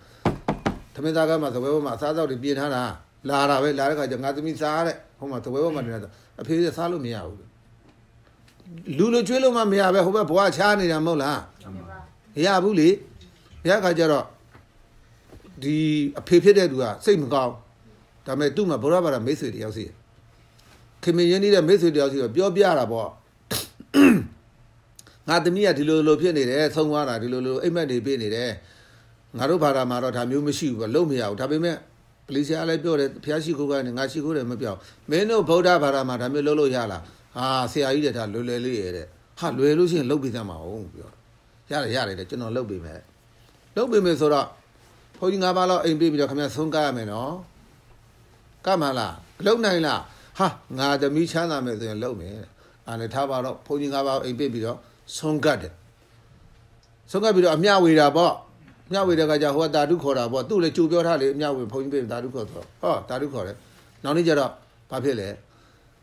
သမင်းသားကမှသပွဲပေါ်မှာအစားသောက်တွေပြင်ထားတာလာတာပဲလာတဲ့ခါကျငါသမီးစားတဲ့ဟိုမှာသပွဲပေါ်မှာနေတာအဖေကစားလို့မရဘူးလူလိုကျွေးလို့မှမရပဲဟိုဘက်ဘွားချားနေတာမဟုတ်လား မရဘူးလေရခါကျတော့ဒီအဖေဖြစ်တဲ့သူကစိတ်မကောင်းဒါပေမဲ့သူ့မှာဘုရားဘာသာမိတ်ဆွေတယောက်စီခင်မင်းရင်းနေတဲ့မိတ်ဆွေတယောက်စီတော့ပြောပြတာပေါ့ငါသမီးကဒီလိုလိုဖြစ်နေတယ်ဆုံးသွားတာဒီလိုလိုအိမ်မက်တွေပြေးနေတယ်ငါတို့ဘာသာမှာတော့ဒါမျိုးမရှိဘူးပေါ့လုံးမရဘူးဒါပေမဲ့ပလီဆရာလည်းပြောတယ်ဖျားရှိခိုးကနေငါရှိခိုးတယ်မပြောင်းမင်းတို့ဗုဒ္ဓဘာသာမှာဒါမျိုးလုပ်လို့ရလားဟာဆရာကြီးတဲ့ဒါလွယ်လွယ်လေးရတဲ့ဟာလွယ်လို့ရှိရင်လုပ်ပေးသမှာဟုတ်ပြော ရတယ်ရတယ်တဲ့ကျွန်တော်လုပ်ပေးမယ်လုပ်ပေးမယ်ဆိုတော့ဘုန်းကြီးငါးပါးလောက်အိမ်ပြေးပြီးတော့ခင်ဗျဆုံးကားရမယ်နော်ကမလားလုံနိုင်လားဟာငါသမီးချမ်းသာမယ်ဆိုရင်လုံမယ်အာလည်းထားပါတော့ဘုန်းကြီးငါးပါးအိမ်ပြေးပြီးတော့ဆုံးကတ်တယ်ဆုံးကတ်ပြီးတော့အမျှဝေတာပေါ့မျှဝေတဲ့ကကြဟိုကတာတုခေါ်တာပေါ့သူ့လည်းကြိုပြောထားလေအမျှဝေဘုန်းကြီးပြေးတာတုခေါ်ဆိုဟောတာတုခေါ်တယ်နောက်နေ့ကျတော့ဘာဖြစ်လဲ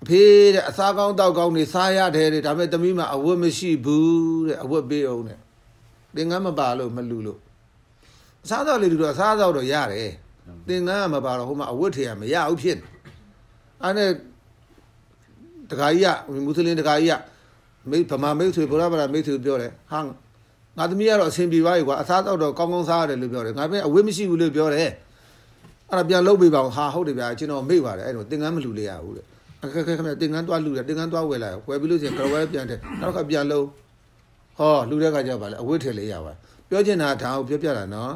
အဖေတဲ့အစားကောင်းတောက်ကောင်းနေစားရတယ်တဲ့ဒါပေမဲ့သမီးမှာအဝတ်မရှိဘူးတဲ့အဝတ်ပေးအောင်တဲ့ သင်္ကန်းမပါလို့မလူလို့အစားတော့လေလူတော့အစားတော့တော့ရတယ်သင်္ကန်းကမပါတော့ဟိုမှာအဝတ်ထရမရဘူးဖြစ်အဲ့နဲ့တခါကြီးကမွတ်စလင်တခါကြီးကမိဗမာမိတ်ဆွေဘုရားဗလာမိတ်ဆွေပြောတယ်ဟာငါသမီးကတော့အဆင်ပြေပါ ਈ ကွာအစားတော့တော့ကောင်းကောင်းစားရတယ်လို့ပြောတယ်ငါပဲအဝတ်မရှိဘူးလို့ပြောတယ်အဲ့ဒါပြန်လုပ်ပေးပါအောင်ဟာဟုတ်တယ်ဗျာကျွန်တော်မိတ်ပါတယ်အဲ့တော့သင်္ကန်းမလူလေရဘူးတဲ့အခက်ခဲခင်ဗျသင်္ကန်းသွားလူတယ်သင်္ကန်းသွားဝယ်လိုက်ဝယ်ပြီးလို့ရှိရင်ကရဝဲပြန်တယ်နောက်တစ်ခါပြန်လုံး ဟောလူတဲ့ခါကျပါလေအဝတ်ထည်လေးရပါပြောချင်တာဒါကိုပြောပြတာနော်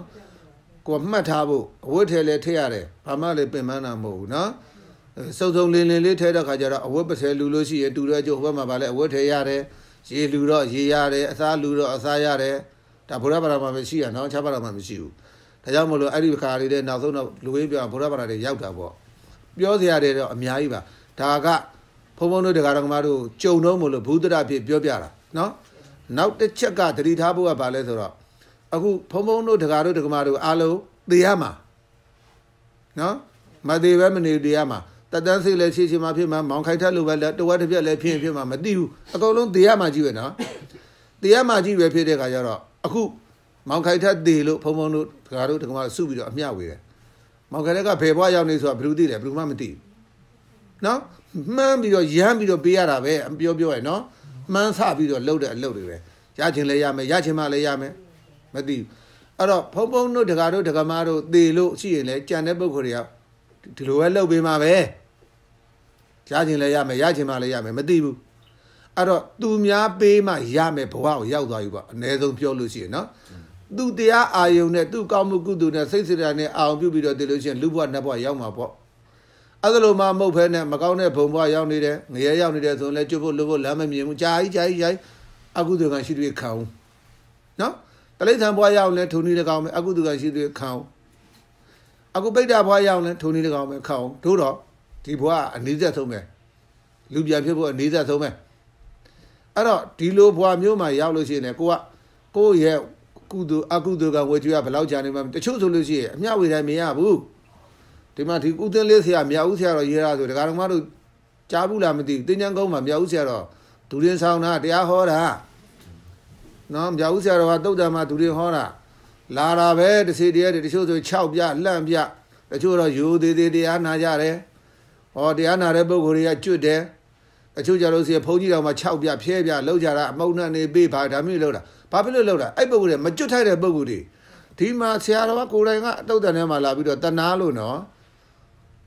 ကိုမှတ်ထားဖို့အဝတ်ထည်လေးထည့်ရတယ်ဘာမှလည်းပင်ပန်းတာမဟုတ်ဘူးနော်စုံစုံလင်းလင်းလေးထဲတဲ့ခါကျတော့အဝတ်ပထည်လူလို့ရှိရင်တူတဲ့ကျုပ်ဟိုဘက်မှာဗာလဲအဝတ်ထည်ရတယ်ရေလူတော့ရေရတယ်အစားလူတော့အစားရတယ်ဒါဘုရားဘာသာမှာမရှိရနော်ခြားဘာသာမှာမရှိဘူးဒါကြောင့်မလို့အဲ့ဒီခါလေးတဲ့နောက်ဆုံးတော့လူရင်းပြောဘုရားဘာသာတွေရောက်တာပေါ့ပြောစရာတွေတော့အများကြီးပါဒါကဘုံဘုံတို့တရားတော်မှာတို့ကြုံတော့မလို့ဘုဒ္ဓရဖြစ်ပြောပြတာနော် နောက်တစ်ချက်ကတတိထားဖို့ကဘာလဲဆိုတော့အခုဘုံဘုံတို့တရားတို့တရားတို့အားလုံးသိရမှာနော်မသေးပဲမနေတရားမှာတတန်းစိတ်လည်းရှိရှိမှဖြစ်မှာမောင်ခိုက်ထက်လိုပဲလက်တဝက်တစ်ပြက်လည်းဖြစ်ဖြစ်မှာမသိဘူးအကုန်လုံးတရားမှကြီးပဲနော်တရားမှကြီးပဲဖြစ်တဲ့ခါကျတော့အခုမောင်ခိုက်ထက်သေလို့ဖုံဖုံတို့ဒကာတို့ဒကာမစုပြီးတော့အမျှဝေတယ်မောင်ခိုက်ထက်ကဘယ်ဘွားရောက်နေဆိုတာဘယ်သူသိတယ်ဘယ်သူမှမသိဘူးနော်မှန်းပြီးတော့ရမ်းပြီးတော့ပေးရတာပဲပြောပြောရယ်နော် မှန်းဆပြီးတော့လှုပ်တဲ့အလုပ်တွေပဲရချင်လည်းရမယ်ရချင်မှလည်းရမယ်မသိဘူးအဲ့တော့ဖုံဖုံတို့ဒကာတို့ဒကာမတို့သေလို့ရှိရင်လည်းကြံတဲ့ပုဂ္ဂိုလ်တွေကဒီလိုပဲလှုပ်ပေးမှာပဲရချင်လည်းရမယ်ရချင်မှလည်းရမယ်မသိဘူးအဲ့တော့သူများပေးမှရမယ်ဘဝကိုရောက်သွားပြီပေါ့အ ਨੇ ဆုံးပြောလို့ရှိရင်နော်သူတရားအာယုံနဲ့သူကောင်းမှုကုသိုလ်နဲ့စိတ်စေတနာနဲ့အာရုံပြုပြီးတော့တည်လို့ရှိရင်လူဘဝနတ်ဘဝရောက်မှာပေါ့ အဲ့ဒါလိုမှမဟုတ်ဖဲနဲ့မကောင်းတဲ့ဘုံဘဝရောက်နေတယ်ငရဲရောက်နေတယ်ဆိုရင်လည်းကျွတ်ဖို့လွတ်ဖို့လမ်းမမြင်ဘူးကြာကြီးကြာကြီးကြာကြီးအကုသိုလ်ကရှိတွေ့ခံအောင်နော်တလိษံဘဝရောက်လဲထုံနည်းတကောင်ပဲအကုသိုလ်ကရှိတွေ့ခံအောင်အခုပိဋကဘွားရောက်လဲထုံနေတကောင်ပဲခောင်းတို့တော့ဒီဘွားအနည်းဆက်ဆုံးပဲလူပြန်ဖြစ်ဖို့အနည်းဆက်ဆုံးပဲအဲ့တော့ဒီလိုဘွားမျိုးမှာရောက်လို့ရှိရင်လည်းကိုကကိုယ့်ရဲ့ကုသိုလ်အကုသိုလ်ကဝေကျွေးကဘယ်လောက်ကြာနေမှတချို့ဆိုလို့ရှိရင်အမျှဝေတိုင်းမရဘူး ဒီမှာဒီကုသင်းလေးဆရာမြောက်ဦးဆရာတော်ရေးရဆိုဒကာတော်မတို့ကြားဘူးလားမသိဘူးတင်းချမ်းကုန်းမှာမြောက်ဦးဆရာတော်ဒူရင်ဆောင်တာတရားဟောတာနော်မြောက်ဦးဆရာတော်ကတုတ်တံမှာဒူရင်ဟောတာလာတာပဲတစ်စီတည်းတချို့ဆို6ပြလှန့်ပြတချို့တော့ယူသေးသေးတရားနာကြတယ်ဟောတရားနာတဲ့ပုဂ္ဂိုလ်တွေကကျွတ်တယ်တချို့ကြလို့စီဘုန်းကြီးတော်မှာ6ပြဖြဲပြလောက်ကြတာအမုံနဲ့နေပေးပါဒါမျိုးလောက်တာဘာဖြစ်လို့လောက်တာအဲ့ပုဂ္ဂိုလ်တွေမကျွတ်ထိုက်တဲ့ပုဂ္ဂိုလ်တွေဒီမှာဆရာတော်ကကိုယ်တိုင်ကအတုတ်တန်ထဲမှာလာပြီးတော့တနာလို့နော်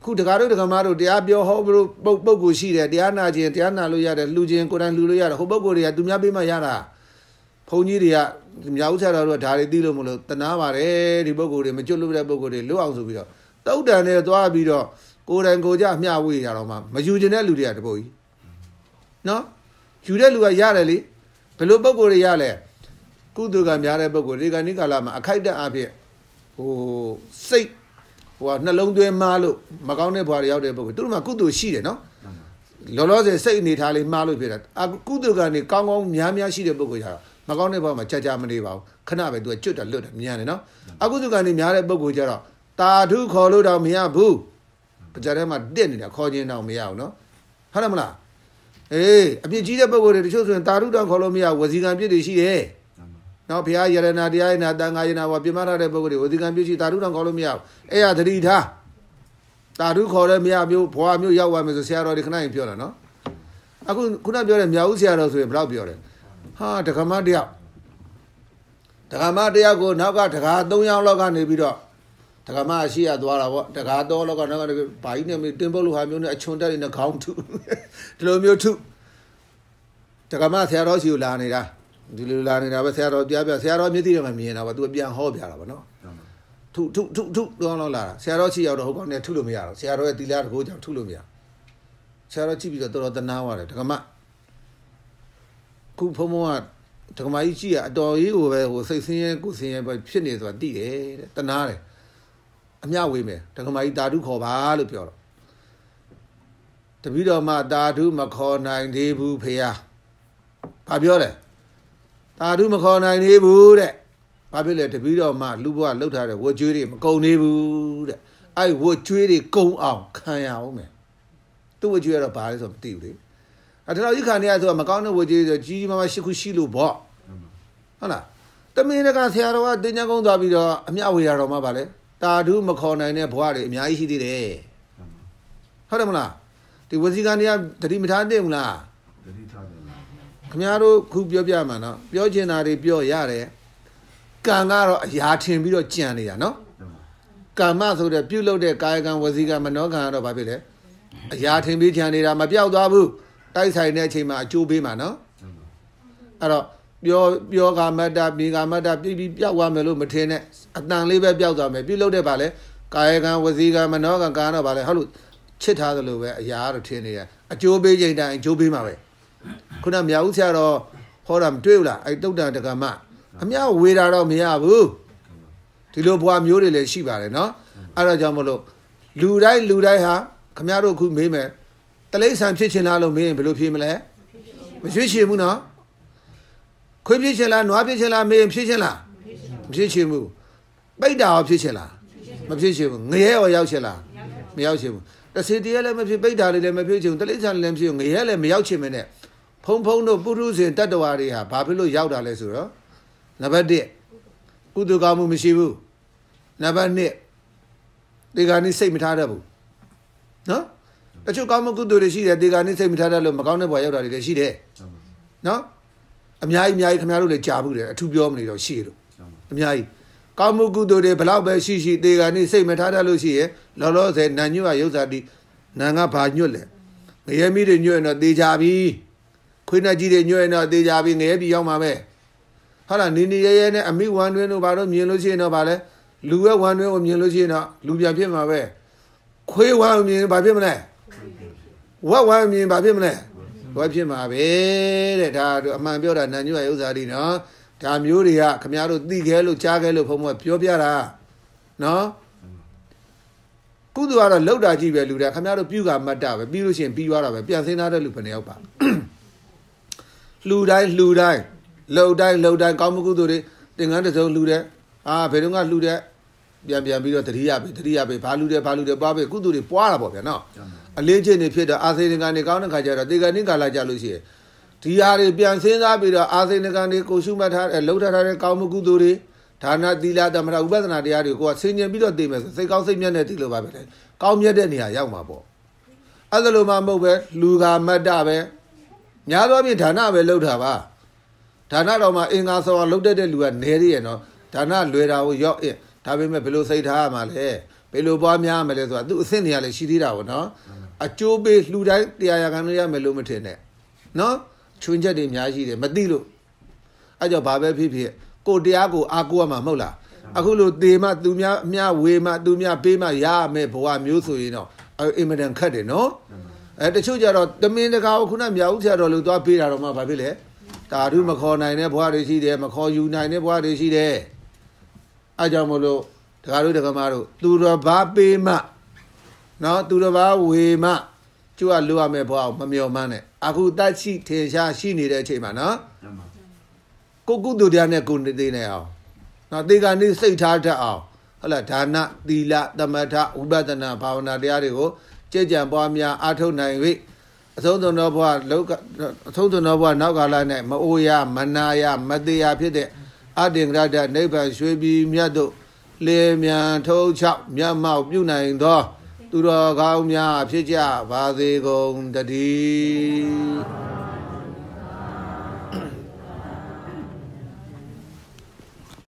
ခုတကားတို့တကမားတို့တရားပြောဟောလို့ပုဂ္ပုဂ္ဂိုလ်ရှိတယ်တရားနာခြင်းတရားနာလို့ရတယ်လှူခြင်းကိုယ်တိုင်လှူလို့ရတယ်ဟိုပုဂ္ဂိုလ်တွေကသူများပေးမှရတာဘုန်းကြီးတွေကမြောက်ဆရာတော်တို့ဒါတွေသိလို့မလို့တနာပါတယ်ဒီပုဂ္ဂိုလ်တွေမကျွတ်လို့တဲ့ပုဂ္ဂိုလ်တွေလွတ်အောင်ဆိုပြီးတော့တုတ်တန်နဲ့သွားပြီးတော့ကိုယ်တိုင်ကိုယ်ကြမျှဝေရတော့မှမယူခြင်းတဲ့လူတွေကတပုတ်ကြီးနော်ယူတဲ့လူကရတယ်လေဘယ်လိုပုဂ္ဂိုလ်တွေရလဲကုသိုလ်ကများတဲ့ပုဂ္ဂိုလ်ဒီကနေ့ကာလမှာအခိုက်အတန့်အဖြစ်ဟိုစိတ် ဟိုနှလုံးသွင်းမှားလို့မကောင်းတဲ့ဘဝတွေရောက်တဲ့ပုဂ္ဂိုလ်သူတို့မှာကုသိုလ်ရှိတယ်နော်လောလောဆယ်စိတ်အနေထားလေးမှားလို့ဖြစ်တာအကုသိုလ်ကနေကောင်းကောင်းများများရှိတဲ့ပုဂ္ဂိုလ်ကြတော့မကောင်းတဲ့ဘဝမှာကြာကြာမနေပါဘူးခဏပဲသူကကျွတ်တယ်လွတ်တယ်မြန်တယ်နော်အကုသိုလ်ကနေများတဲ့ပုဂ္ဂိုလ်ကြတော့တာထုခေါ်လို့တော့မရဘူးပကြတဲ့မှာတက်နေတာခေါ်ခြင်းတော့မရဘူးနော်ဟုတ်တယ်မလားအေးအပြစ်ကြီးတဲ့ပုံကိုယ်တွေတချို့ဆိုရင်တာရုတောင်ခေါ်လို့မရဝစီကံပြစ်တွေရှိတယ် နော်ဘုရားယရနာတရားယနာတန်ခါယနာဘောပြမထားတဲ့ပုံကိုယ်တွေဝစီကံပြစ်ရှိတာရုတောင်ခေါ်လို့မရဘူးအဲ့ရသတိထားတာရုခေါ်လည်းမရမျိုးဘွားမျိုးရောက်သွားမယ်ဆိုဆရာတော်ဒီခဏရင်ပြောတာနော်အခုခုနပြောတဲ့မြောက်ဦးဆရာတော်ဆိုရင်ဘယ်တော့ပြောတယ်ဟာဒကမတယောက်ဒကမတယောက်ကိုနောက်ကဒကာ၃ယောက်လောက်ကနေပြီးတော့ဒကမရှိရသွားတာပေါ့ဒကာ၃လောက်ကနောက်ကဘာကြီးနဲ့တင်ပုတ်လို့ဟာမျိုးနဲ့အချွန်တက်နေနဲ့ခေါင်းထုဒီလိုမျိုးထုဒကမဆရာတော်ရှိကိုလာနေတာ ဒီလိုလာနေတာပဲဆရာတော်ပြပြဆရာတော်မျက်စိထဲမှာမြင်တာပေါ့သူပြန်ဟောပြတာပေါ့နော်ထုထုထုထုတော့လောက်လာတာဆရာတော်ရှိရောက်တော့ဟိုကောင်နဲ့ထုလို့မရတော့ဆရာတော်ရဲ့တီလာတကိုးကြောင့်ထုလို့မရဆရာတော်ကြည့်ပြီးတော့တော်တော်တနာသွားတယ်ဒကမခုဖုံဖုံကဒကမကြီးကြည့်ရအတော်ကြီးကိုပဲဟိုစိတ်ဆင်းရဲကိုယ်ဆင်းရဲပဲဖြစ်နေဆိုတာသိတယ်တဲ့တနာတယ်အမျှဝေးမယ်ဒကမကြီးတာဓုခေါ်ပါလို့ပြောတော့တပည့်တော်မှတာဓုမခေါ်နိုင်သေးဘူးဖေဟာဘာပြောလဲ တာဓုမခေါ်နိုင်သေးဘူးတဲ့ဘာဖြစ်လဲတပည့်တော်မှလူဘဝလှုပ်ထားတဲ့ဝတ်ကျွေးတွေမကုံသေးဘူးတဲ့အဲ့ဝတ်ကျွေးတွေကုံအောင်ခံရအောင်မယ်သူ့ဝတ်ကျွေးကတော့ဘာလဲဆိုတော့မသိဘူးလေအဲ့ဒါတော့ဒီခါနေရဆိုတော့မကောင်းတဲ့ဝတ်ကျွေးဆိုကြီးကြီးမားမားရှိခုရှိလို့ပေါ့ဟုတ်လားတမင်းတကဆရာတော်ကတင်ညာကုန်းသွားပြီးတော့အမျှဝေရတော်မှာဗာလဲတာဓုမခေါ်နိုင်တဲ့ဘဝတွေအများကြီးရှိသေးတယ်ဟုတ်တယ်မလားဒီဝစီကံတွေကတတိမထားတဲ့မလားတတိထားတယ်လား ခင်ဗျားတို့ခုပြောပြမှာနော်ပြောချင်တာတွေပြောရတယ်ကံကတော့အရာထင်ပြီးတော့ကြံနေတာနော်ကမ္မဆိုတဲ့ပြုတ်လုတဲ့ကာယကံဝစီကံမနောကံကတော့ဘာဖြစ်လဲအရာထင်ပြီးကြံနေတာမပြောက်သွားဘူးတိုက်ဆိုင်တဲ့အချိန်မှာအကျိုးပေးမှာနော်အဲ့တော့ပြောပြောကမတ္တပြေကမတ္တပြပြီးပြောက်သွားမယ်လို့မထင်နဲ့အတန်လေးပဲပြောက်သွားမယ်ပြုတ်လုတဲ့ဘာလဲကာယကံဝစီကံမနောကံကာတော့ဘာလဲဟုတ်လို့ချစ်ထားသလိုပဲအရာကတော့ထင်နေရအကျိုးပေးချိန်တိုင်းအကျိုးပေးမှာပဲ ခုနမြောက်ဦးဆရာတော်ဟောတာမတွေ့ဘူးလားအဲ့တုတ်တန်တက္ကမအမြဝေတာတော့မရဘူးဒီလိုဘွားမျိုးတွေလည်းရှိပါတယ်နော်အဲ့တော့ကြောင့်မလို့လူတိုင်းလူတိုင်းဟာခမရတို့ခုမေးမယ်တလိษံဖြစ်ချင်လားလို့မေးရင်ဘယ်လိုဖြေမလဲမဖြစ်ချင်ဘူးနော်ခွေးဖြစ်ချင်လားနွားဖြစ်ချင်လားမေးရင်ဖြစ်ချင်လားမဖြစ်ချင်ဘူးပိတ်တာရောဖြစ်ချင်လားမဖြစ်ချင်ဘူးငရဲရောရောက်ချင်လားမရောက်ချင်ဘူးတစီတည်းလည်းမဖြစ်ပိတ်တာလည်းမဖြစ်ချင်ဘူးတလိษံလည်းမဖြစ်ဘူးငရဲလည်းမရောက်ချင်မနဲ့ ဖုံဖုံတို့ပုရုဇဉ်တတ္တဝါတွေဟာဘာဖြစ်လို့ရောက်တာလဲဆိုတော့နံပါတ်1ကုသကောင်းမှုမရှိဘူးနံပါတ်2ဒီကနေ့စိတ်မထားတတ်ဘူးနော်တချို့ကောင်းမှုကုသိုလ်တွေရှိတယ်ဒီကနေ့စိတ်မထားတတ်လို့မကောင်းတဲ့ဘဝရောက်တာတွေလည်းရှိတယ်နော်အများကြီးအများကြီးခင်ဗျားတို့လည်းကြားဘူးတယ်အထူးပြောမနေတော့ရှိလို့အများကြီးကောင်းမှုကုသိုလ်တွေဘလောက်ပဲရှိရှိဒီကနေ့စိတ်မထားတတ်လို့ရှိရင်လောလောဆယ်နန်ညွတ်ရရုပ်စာတိနန်ကဘာညွတ်လဲငရဲမီးတွေညွတ်ရင်တော့တေချာပြီ ခွေးနဲ့ကြီးတွေညွှဲရင်တော့တေးကြပြီးငရဲပြီးရောက်မှာပဲဟုတ်လားနီနီရဲရဲနဲ့အမိဝမ်တွင်းတို့ဘာလို့မြင်လို့ရှိရင်တော့ဗာလဲလူရဲ့ဝမ်တွင်းကိုမြင်လို့ရှိရင်တော့လူပြန်ဖြစ်မှာပဲခွေးဝမ်မြင်ဘာဖြစ်မလဲဝက်ဝမ်မြင်ဘာဖြစ်မလဲဝက်ဖြစ်မှာပဲတဲ့ဒါတို့အမှန်ပြောတာနန်ညွတ်ရဲ့ဥစ္စာတွေနော်ဒါမျိုးတွေကခမရတို့သိခဲလို့ကြားခဲလို့ဘုံဘပြောပြတာနော်ကုသိုလ်ကတော့လောက်တာကြည့်ပဲလူတာခမရတို့ပြုကမတ်တာပဲပြီးလို့ရှိရင်ပြီးသွားတာပဲပြန်စင်းထားတဲ့လူဘယ်နှယောက်ပါလှူ တိုင်းလှူတိုင်းလှုပ်တိုင်းလှုပ်တိုင်းကောင်းမှုကုသိုလ်တွေတင်ငန်းတစ်စုံလှူတယ်အာဘယ်တော့ကလှူတယ်ပြန်ပြန်ပြီးတော့တတိယပဲတတိယပဲဘာလှူတယ်ဘာလှူတယ်ပွားပဲကုသိုလ်တွေပွားတာပေါ့ဗျာနော်အလေးချင်းတွေဖြစ်တော့အာစေနကန်တွေကောင်းတဲ့ခါကျတော့တေကန်နင်းကာလာကြလို့ရှိရင်ဒီဟာတွေပြန်စဉ်းစားပြီးတော့အာစေနကန်တွေကိုရှုမှတ်ထားလှုပ်ထားတဲ့ကောင်းမှုကုသိုလ်တွေဒါနသီလသမထဥပဒနာတရားတွေကိုကဆင်ញင်ပြီးတော့သိမယ်ဆိုစိတ်ကောင်းစိတ်မြတ်နဲ့သိလို့ပါပဲလေကောင်းမြတ်တဲ့နေရာရောက်မှာပေါ့အဲ့ဒါလိုမှမဟုတ်ပဲလူကမတ်တပဲ များသောဖြင့်ဒါနပဲလှုပ်တာပါဒါနတော့မှအင်္ဂါဆောင်အောင်လှုပ်တတ်တဲ့လူကနေရရဲ့နော်ဒါနလွယ်တာကိုရောက်အင်းဒါပေမဲ့ဘယ်လိုစိတ်ထားရမှာလဲဘယ်လိုပွားများရမလဲဆိုတာသူအဆင့်နေရာလည်းရှိသေးတာပေါ့နော်အကျိုးပေးလှူတိုင်းတရားရခံလို့ရမယ်လို့မထင်နဲ့နော်ချွင်းချက်တွေအများကြီးတယ်မသိလို့အဲ့ကြောင့်ဘာပဲဖြစ်ဖြစ်ကိုတရားကိုအားကိုးရမှာမဟုတ်လားအခုလိုတေမသူများအမြဝေမသူများပေးမရရမယ်ဘဝမျိုးဆိုရင်တော့အဲ့အင်မတန်ခတ်တယ်နော် အဲတချို့ကြတော့တမင်တကာကိုခုနမြောက်ဦးဆရာတော်လို့သွားပေးတာတော့မှဘာဖြစ်လဲတာဓုမခေါ်နိုင်တဲ့ဘဝတွေရှိတယ်မခေါ်ယူနိုင်တဲ့ဘဝတွေရှိတယ်အဲကြောင့်မလို့တကားတို့တကမားတို့သူတော်ဘာပေးမှနော်သူတော်ဘာဝေမှကျိုးကလိုရမယ်ဘဝကိုမမျော်မှန်းနဲ့အခုတတ်ရှိထင်ရှားရှိနေတဲ့အချိန်မှာနော်ညမှာကိုကုသိုလ်တရားနဲ့ကိုနေသေးနေအောင်နော်တေကနေစိတ်ထားတတ်အောင်ဟုတ်လားဒါနသီလသမထဝိပဿနာဘာဝနာတရားတွေကို ကြည်ကြံပွားများအားထုတ်နိုင်၍အဆုံးစွန်သောဘဝလောကအဆုံးစွန်သောဘဝနောက်ကာလ၌မအိုရမနာရမသေးရဖြစ်တဲ့အတင်္ဂရတနိဗ္ဗာန်ရွှေပြည်မြတ်တို့လေမြန်ထုံးချောက်မြတ်မောက်ပြုနိုင်သော သူတော်ကောင်းများဖြစ်ကြပါစေကုန်တည်း